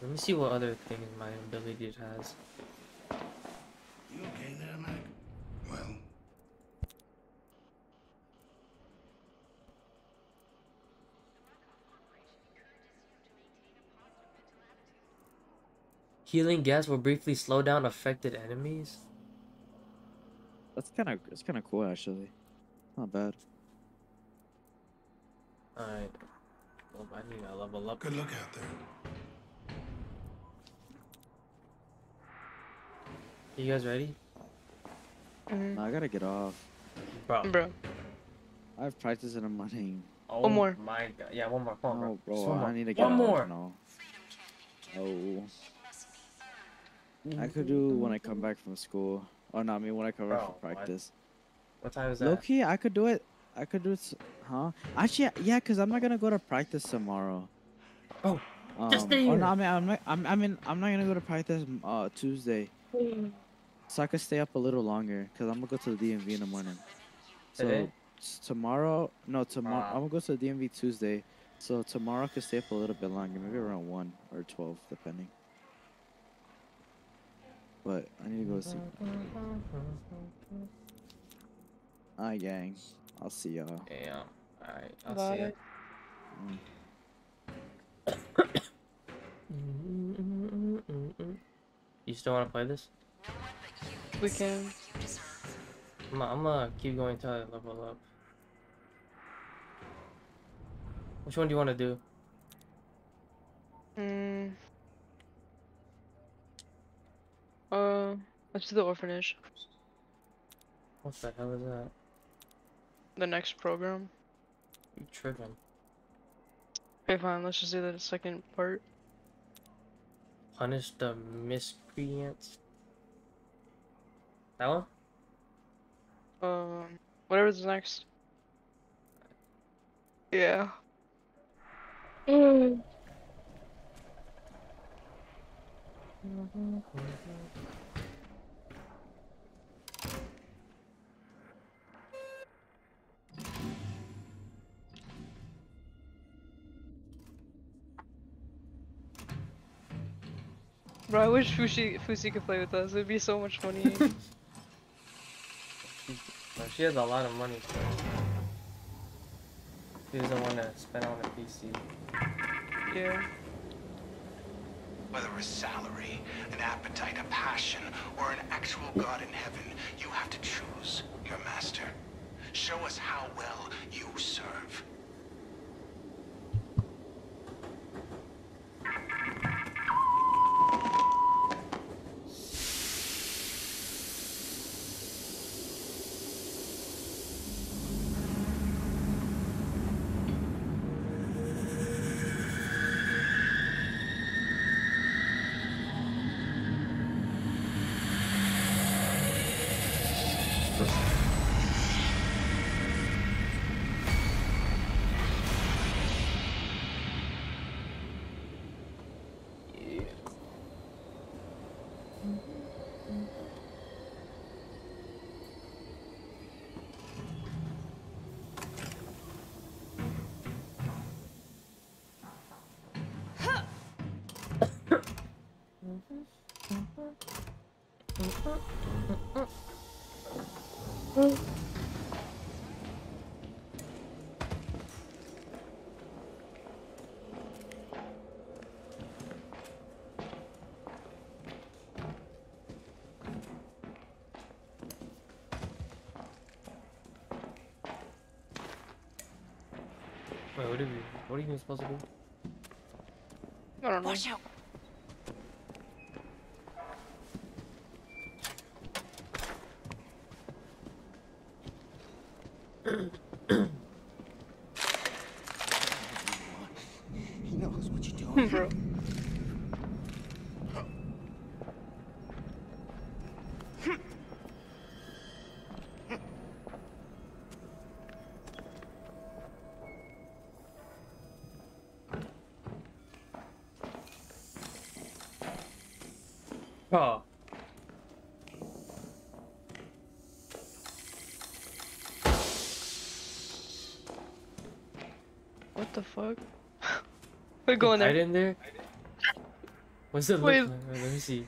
Let me see what other things my ability has. You okay there, Mac? Well, Healing gas will briefly slow down affected enemies. That's kind of it's kind of cool actually. Not bad. Alright. Well, I need to level up. good look out there. You guys ready? Mhm. I gotta get off. Bro. Bro. I have practice in the morning. Oh One more. my god. Yeah, one more. Come on, bro. Oh, bro, one I more. need to get One off more. now. Oh. I could do when I come back from school. Oh no, I mean when I come back from practice. What time is that? Low key, I could do it. I could do it. Huh? Actually, yeah, cause I'm not gonna go to practice tomorrow. Oh, Um, just stay oh, here. no, I mean, I'm not, I'm, I mean, I'm not gonna go to practice mm, uh Tuesday, so I could stay up a little longer. Cause I'm gonna go to the DMV in the morning. So Today? tomorrow, no, tomorrow uh. Ah. I'm gonna go to the DMV Tuesday. So tomorrow I could stay up a little bit longer, maybe around one or twelve, depending. But I need to go to sleep. Ah, gang. I'll see y'all. Yeah. Alright, I'll Bye. see ya. Mm. Mm-hmm, mm-hmm, mm-hmm, You still want to play this? We can. I'm gonna, keep going till I level up. Which one do you want to do? Mm, Uh, let's do the orphanage. What the hell is that? The next program. You tripping? Okay, fine. Let's just do the second part. Punish the miscreants. That one? Um, whatever's next. Yeah. Mm. Bro, I wish Fushi Fusi could play with us. It'd be so much funny. She has a lot of money. So she doesn't want to spend on a PC. yeah. Whether a salary, an appetite, a passion, or an actual god in heaven, you have to choose your master. Show us how well you serve. Wait, what are you? What are you supposed to do? I don't know. Watch out. He knows what you're doing. Bro. Oh. What the fuck? We're going Right there. in there? What's it look like? Let me see.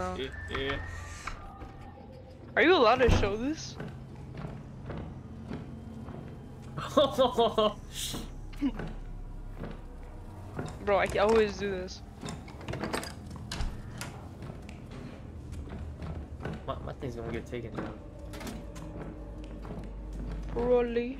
Oh, hell no. Are you allowed to show this? Bro, I, I always do this. my, my thing's gonna get taken down. Rolly.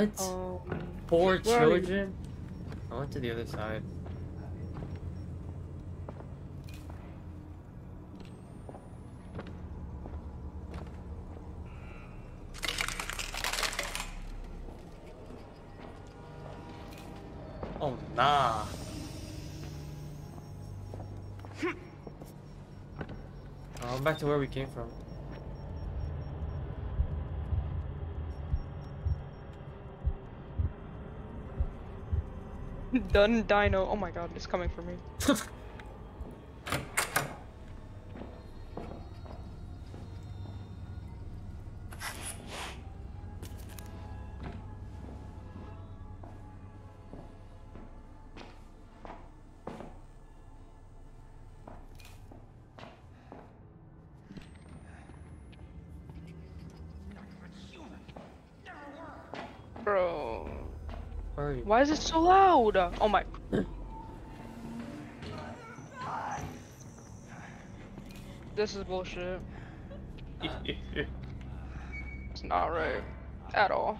What? Um, Four where are you? children? I went to the other side. Oh nah. I'm back to where we came from. Done dino. Oh my god, it's coming for me. Bro, Where are you? why is it so loud? Oh my. This is bullshit. It's not right. At all.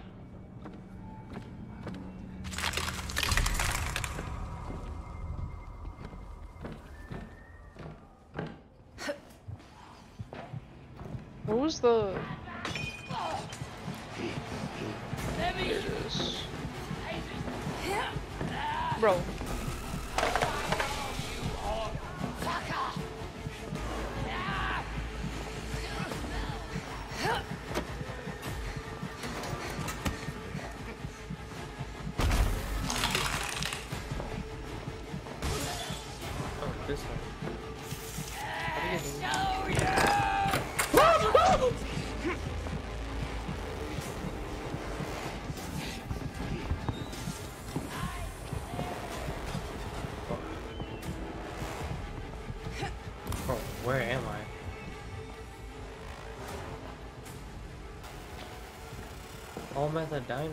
What was the... Bro. The diner.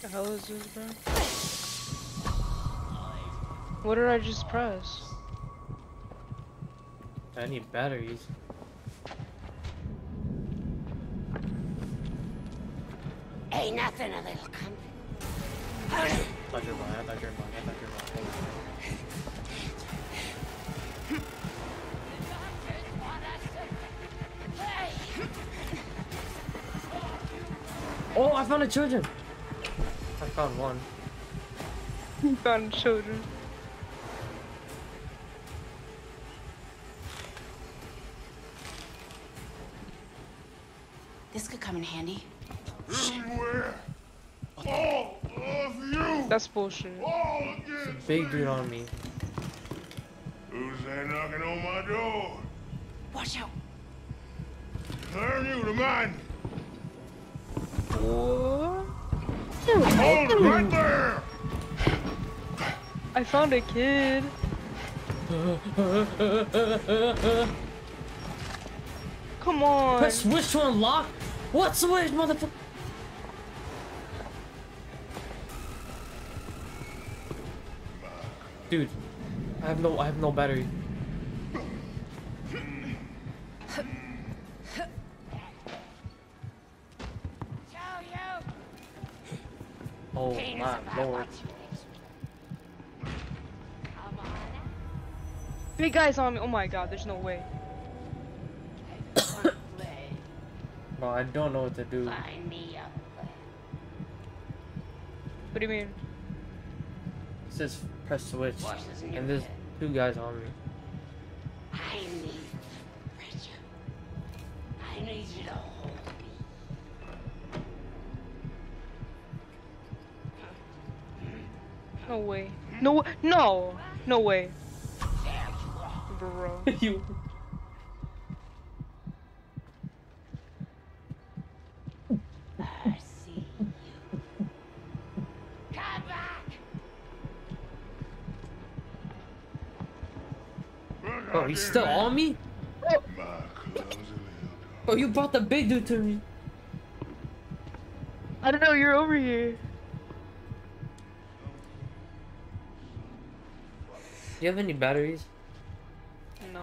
the hell is this, bro? What did I just press? I need batteries. Ain't nothing a little company. I found a children! I found one. Found children. This could come in handy. All of you! That's bullshit. All against Big dude on me. Who's that knocking on my door? Watch out. Turn you to mine. Right there! I found a kid. Come on. Press switch to unlock? What switch, motherfucker? Dude, I have no, I have no battery. Lord. Big guys on me. Oh my god, there's no way. Bro, I don't know what to do. Find me a What do you mean? It says press switch, What is new and there's two guys on me. No way. No, no, no way. Bro. you. I. Come back! Oh, he's still on me? My clumsy little Oh, you brought the big dude to me. I don't know, you're over here. Do you have any batteries? No.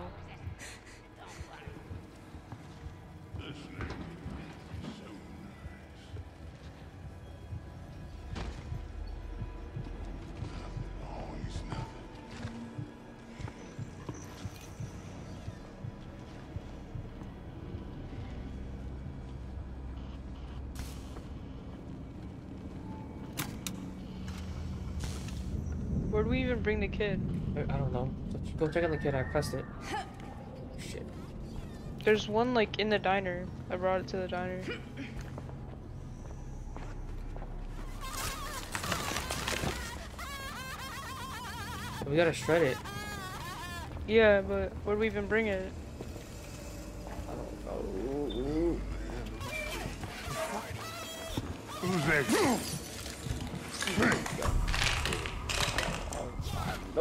Where'd we we even bring the kid? I I don't know. Go check on the kid. I pressed it. Shit. There's one like in the diner. I brought it to the diner. We gotta shred it. Yeah, but where do we even bring it?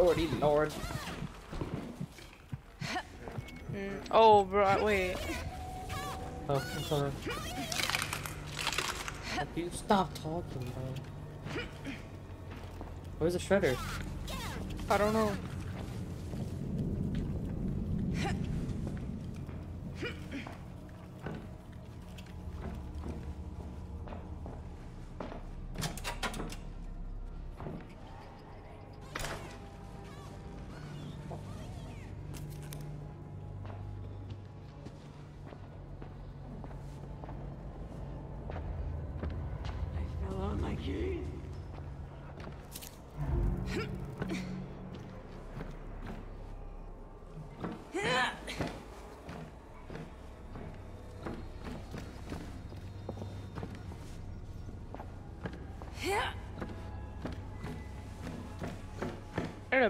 Lordy lord. Mm. Oh, bro, wait. Oh, I'm sorry. You stop talking, bro. Where's the shredder? I don't know.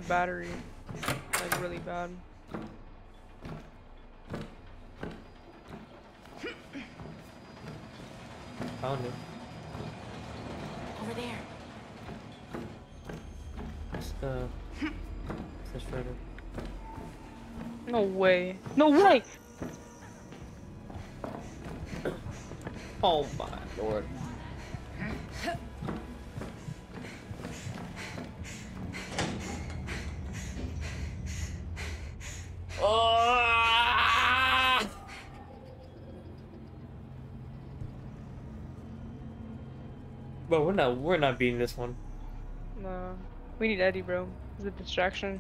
I need a battery. Like really bad. Found it. Over there. It's the, it's the shredder. No way. No way! Oh my lord. Ah! But we're not we're not beating this one. No. We need Eddie, bro. He's a distraction.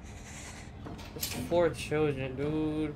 It's for children, dude.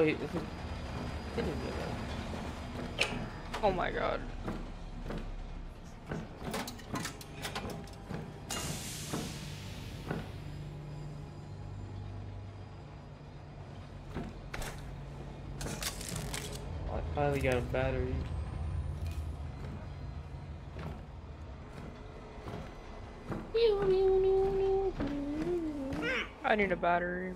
Wait, is it? Didn't do that. Oh my god. I finally got a battery. I need a battery.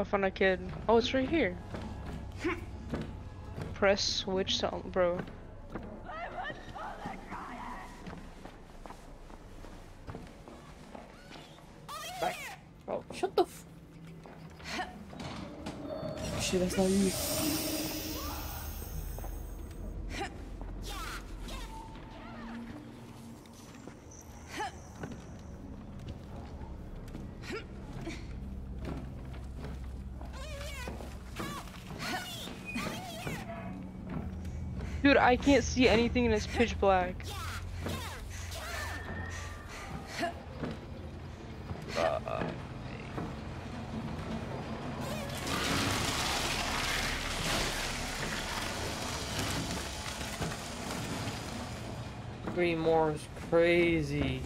I found a kid. Oh, it's right here. Press switch sound, bro. Oh, shut the f- Shit, that's not you. Dude, I can't see anything and it's pitch black. Green more is crazy.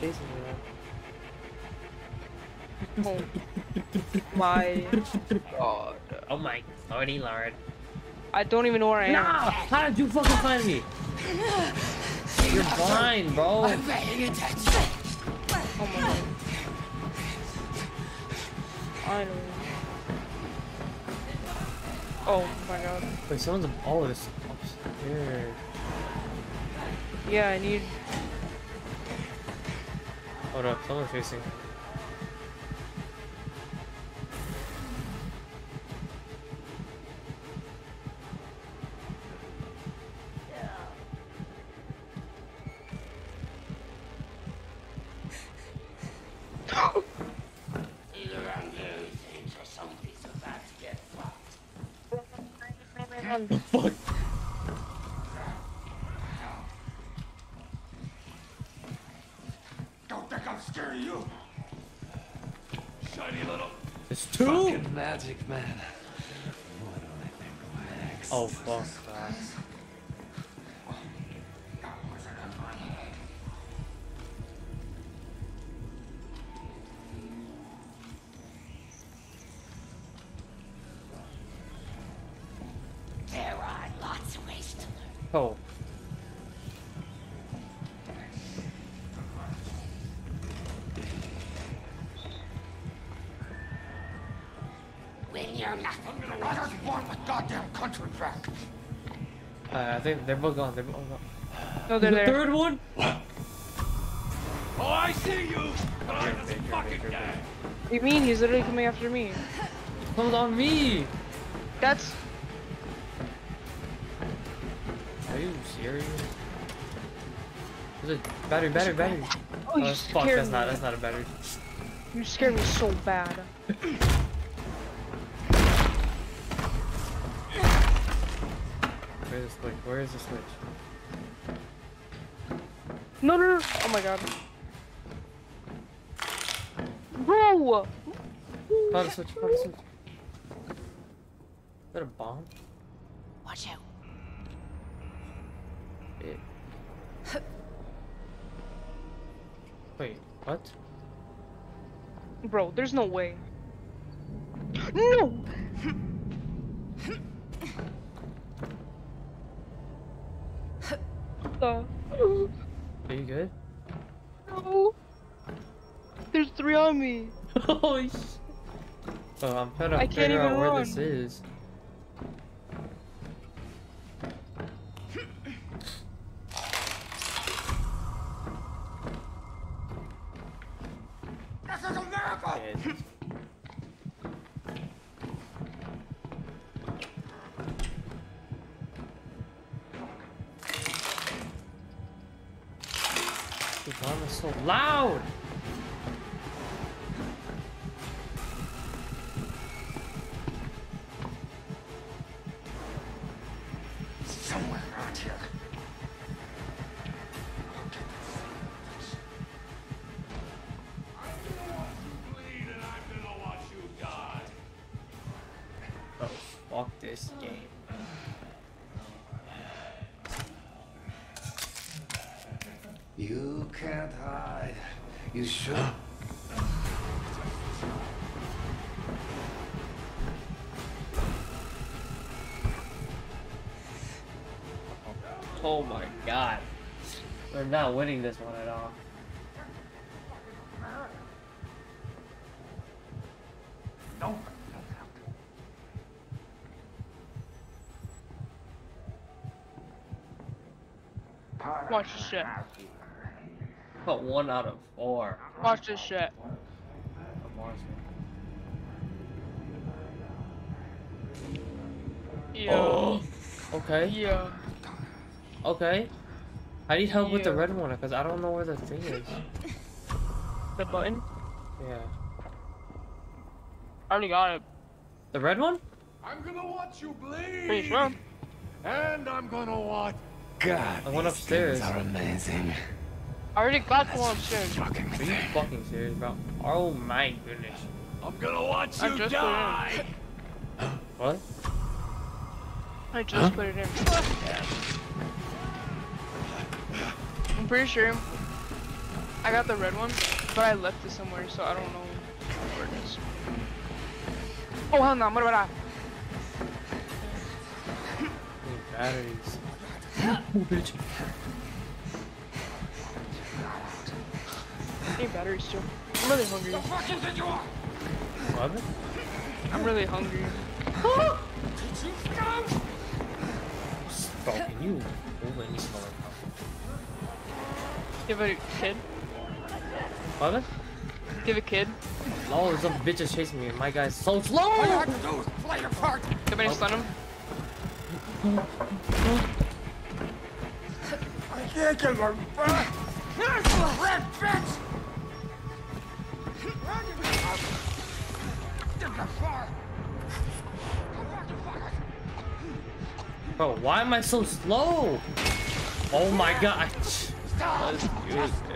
Chasing me now. Oh my god. Oh my lordy lord. I don't even know where I am. No! How did you fucking find me? You're blind, bro. Oh my god. Finally. Oh my god. Wait, someone's all of this. Weird. Yeah, I need. Hold up, someone's chasing. Country back. Uh, I think they're both gone. They're both gone. No, they're the there. third one. Oh, I see you! But I'm this fucking okay, okay. guy. What do you mean? He's literally coming after me. Hold on me. That's. Are you serious? Is it battery, battery, battery? Oh, you Oh, fuck, scared that's me. not, that's not a battery. You scared me so bad. Where is the switch? No, no, no. Oh my god. Bro! Found a switch, found a switch. Is that a bomb? Watch out. It... Wait, what? Bro, there's no way. No! The Are you good? no. There's three on me. Holy sh- Oh, I'm trying to I can't figure out even where run. this is. Winning this one at all. No. Watch this shit. But one out of four. Watch this shit. I'm watching. Yeah. Oh. Okay. Yeah. Okay. I need help with the red one because I don't know where the thing is. The button? Yeah. I already got it. The red one? I'm gonna watch you bleed. Pretty sure. And I'm gonna watch. God, I went upstairs. things are amazing. I already got the one upstairs. Fucking Are you thing. fucking serious, bro? Oh my goodness. I'm gonna watch I you just put it in. die. What? I just put it in. I'm pretty sure I got the red one, but I left it somewhere, so I don't know where it is. Oh hell no, what about that? Need batteries. oh, bitch. I need batteries too. I'm really hungry. What? I'm really hungry. Bro, can you move any slower? You have a kid? What? You have a kid? Oh, some bitches chasing me. My guy's so slow. All you have to do is play your part. Somebody stun him. I can't get my back. Red bitch! Bro, why am I so slow? Oh my god. Let's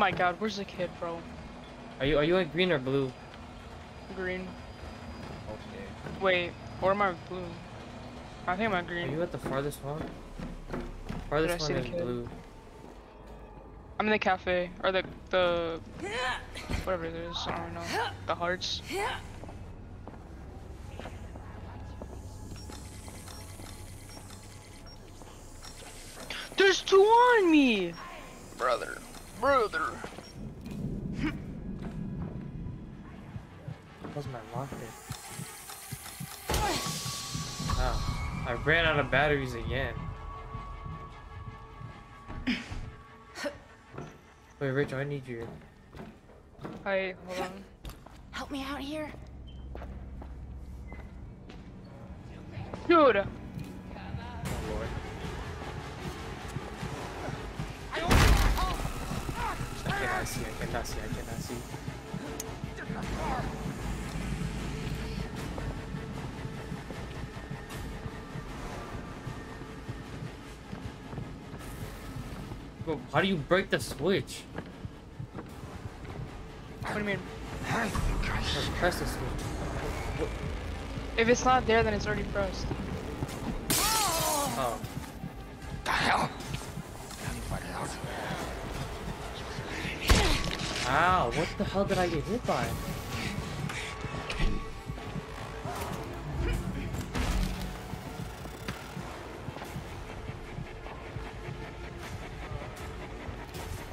my god, where's the kid, bro? Are you are you at green or blue? Green. Okay. Wait, or am I blue? I think I'm at Are you at the farthest one? Did I Farthest see one the is kid? blue. I'm in the cafe, or the, the, whatever it is, I don't know. The hearts. There's two on me! Brother. Brother. Where's my locker? Wow. I ran out of batteries again. Wait, Rich, I need you. Hi, hold on. Help me out here. Dude! How do you break the switch? What do you mean? Just press the switch. If it's not there, then it's already pressed. Oh. The hell? Ow, what the hell did I get hit by?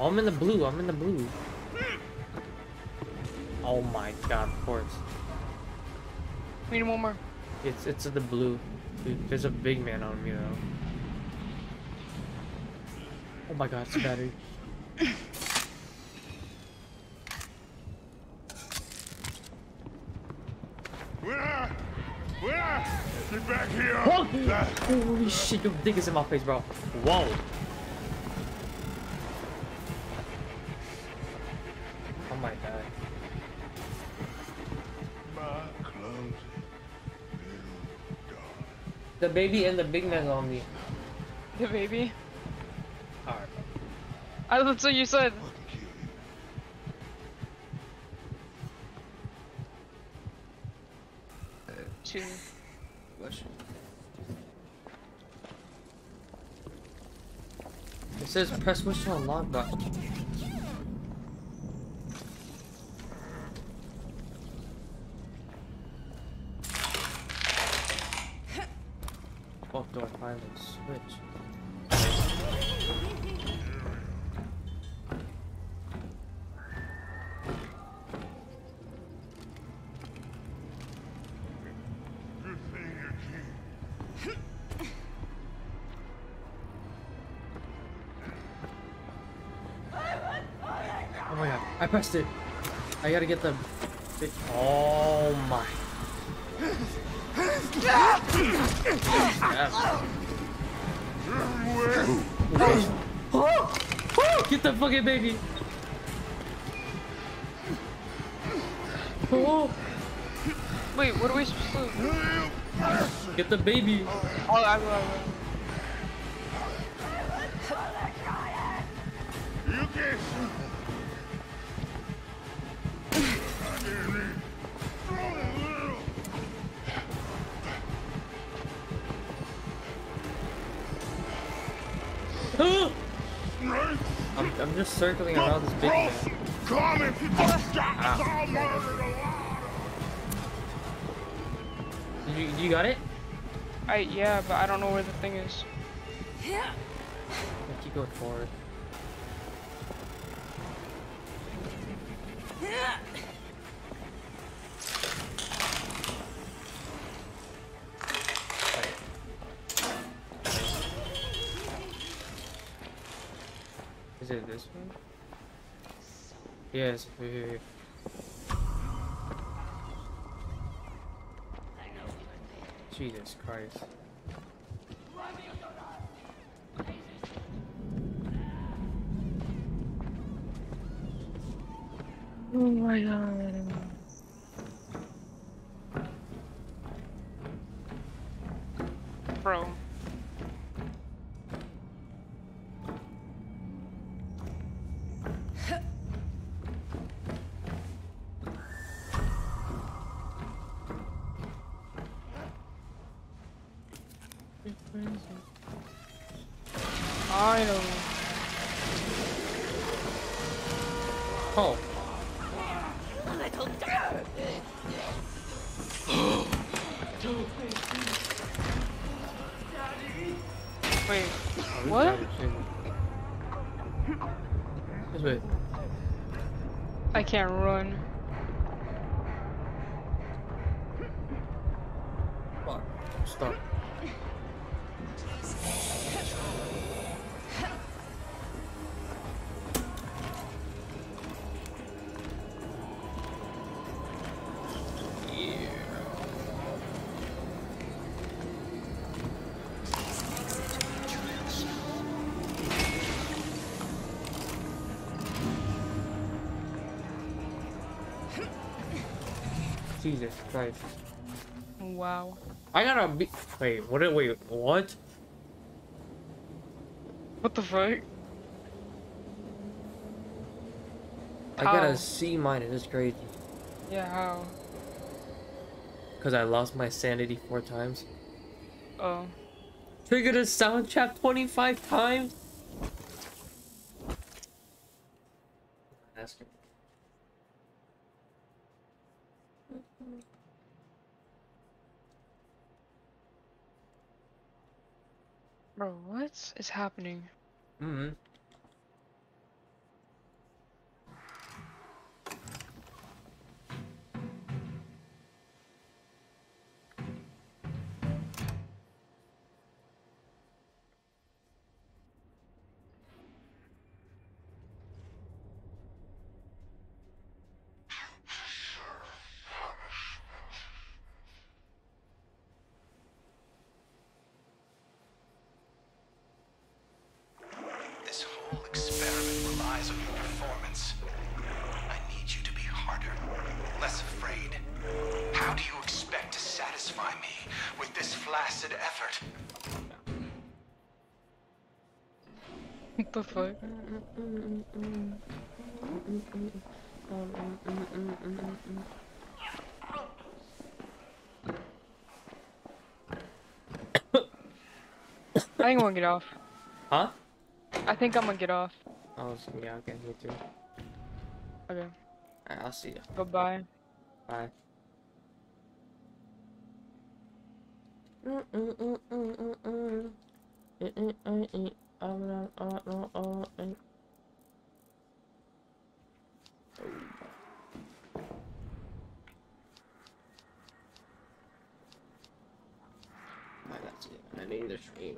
Oh, I'm in the blue, I'm in the blue. Oh my god, of course. We need one more. It's it's in the blue. Dude, there's a big man on me though. Oh my god, it's a battery. Where? Where? Get back here! Holy shit, your dick is in my face, bro. Whoa. Baby and the big man on me. The baby. Alright. I that's what you said. Two. It says press switch to unlock button. Pressed it. I gotta get the. Oh my. Get the fucking baby. Oh, Wait, what are we supposed to do? get the baby. Oh, I will, I will. Just circling around this big man. Come if you don't ah. stop, Ow. I'll murder the You, you got it? I yeah, but I don't know where the thing is. Yeah, Keep going forward. Yes, here, here, here. Jesus Christ. Oh. Wait, Oh, we what? This way. I can't run. Jesus Christ. Wow. I gotta be. Wait, what? Wait, what? What the fuck? I got How? a C minus. It's crazy. Yeah, how? Because I lost my sanity four times. Oh. Triggered a sound trap 25 times? Ask him. Bro, what is happening? Mm-hmm. This What the fuck? I think I'm gonna get off. Huh? I think I'm gonna get off. Oh, so- yeah, okay, me too. Okay. Alright, I'll see you. Goodbye. Bye. Alright, that's it. I need the stream.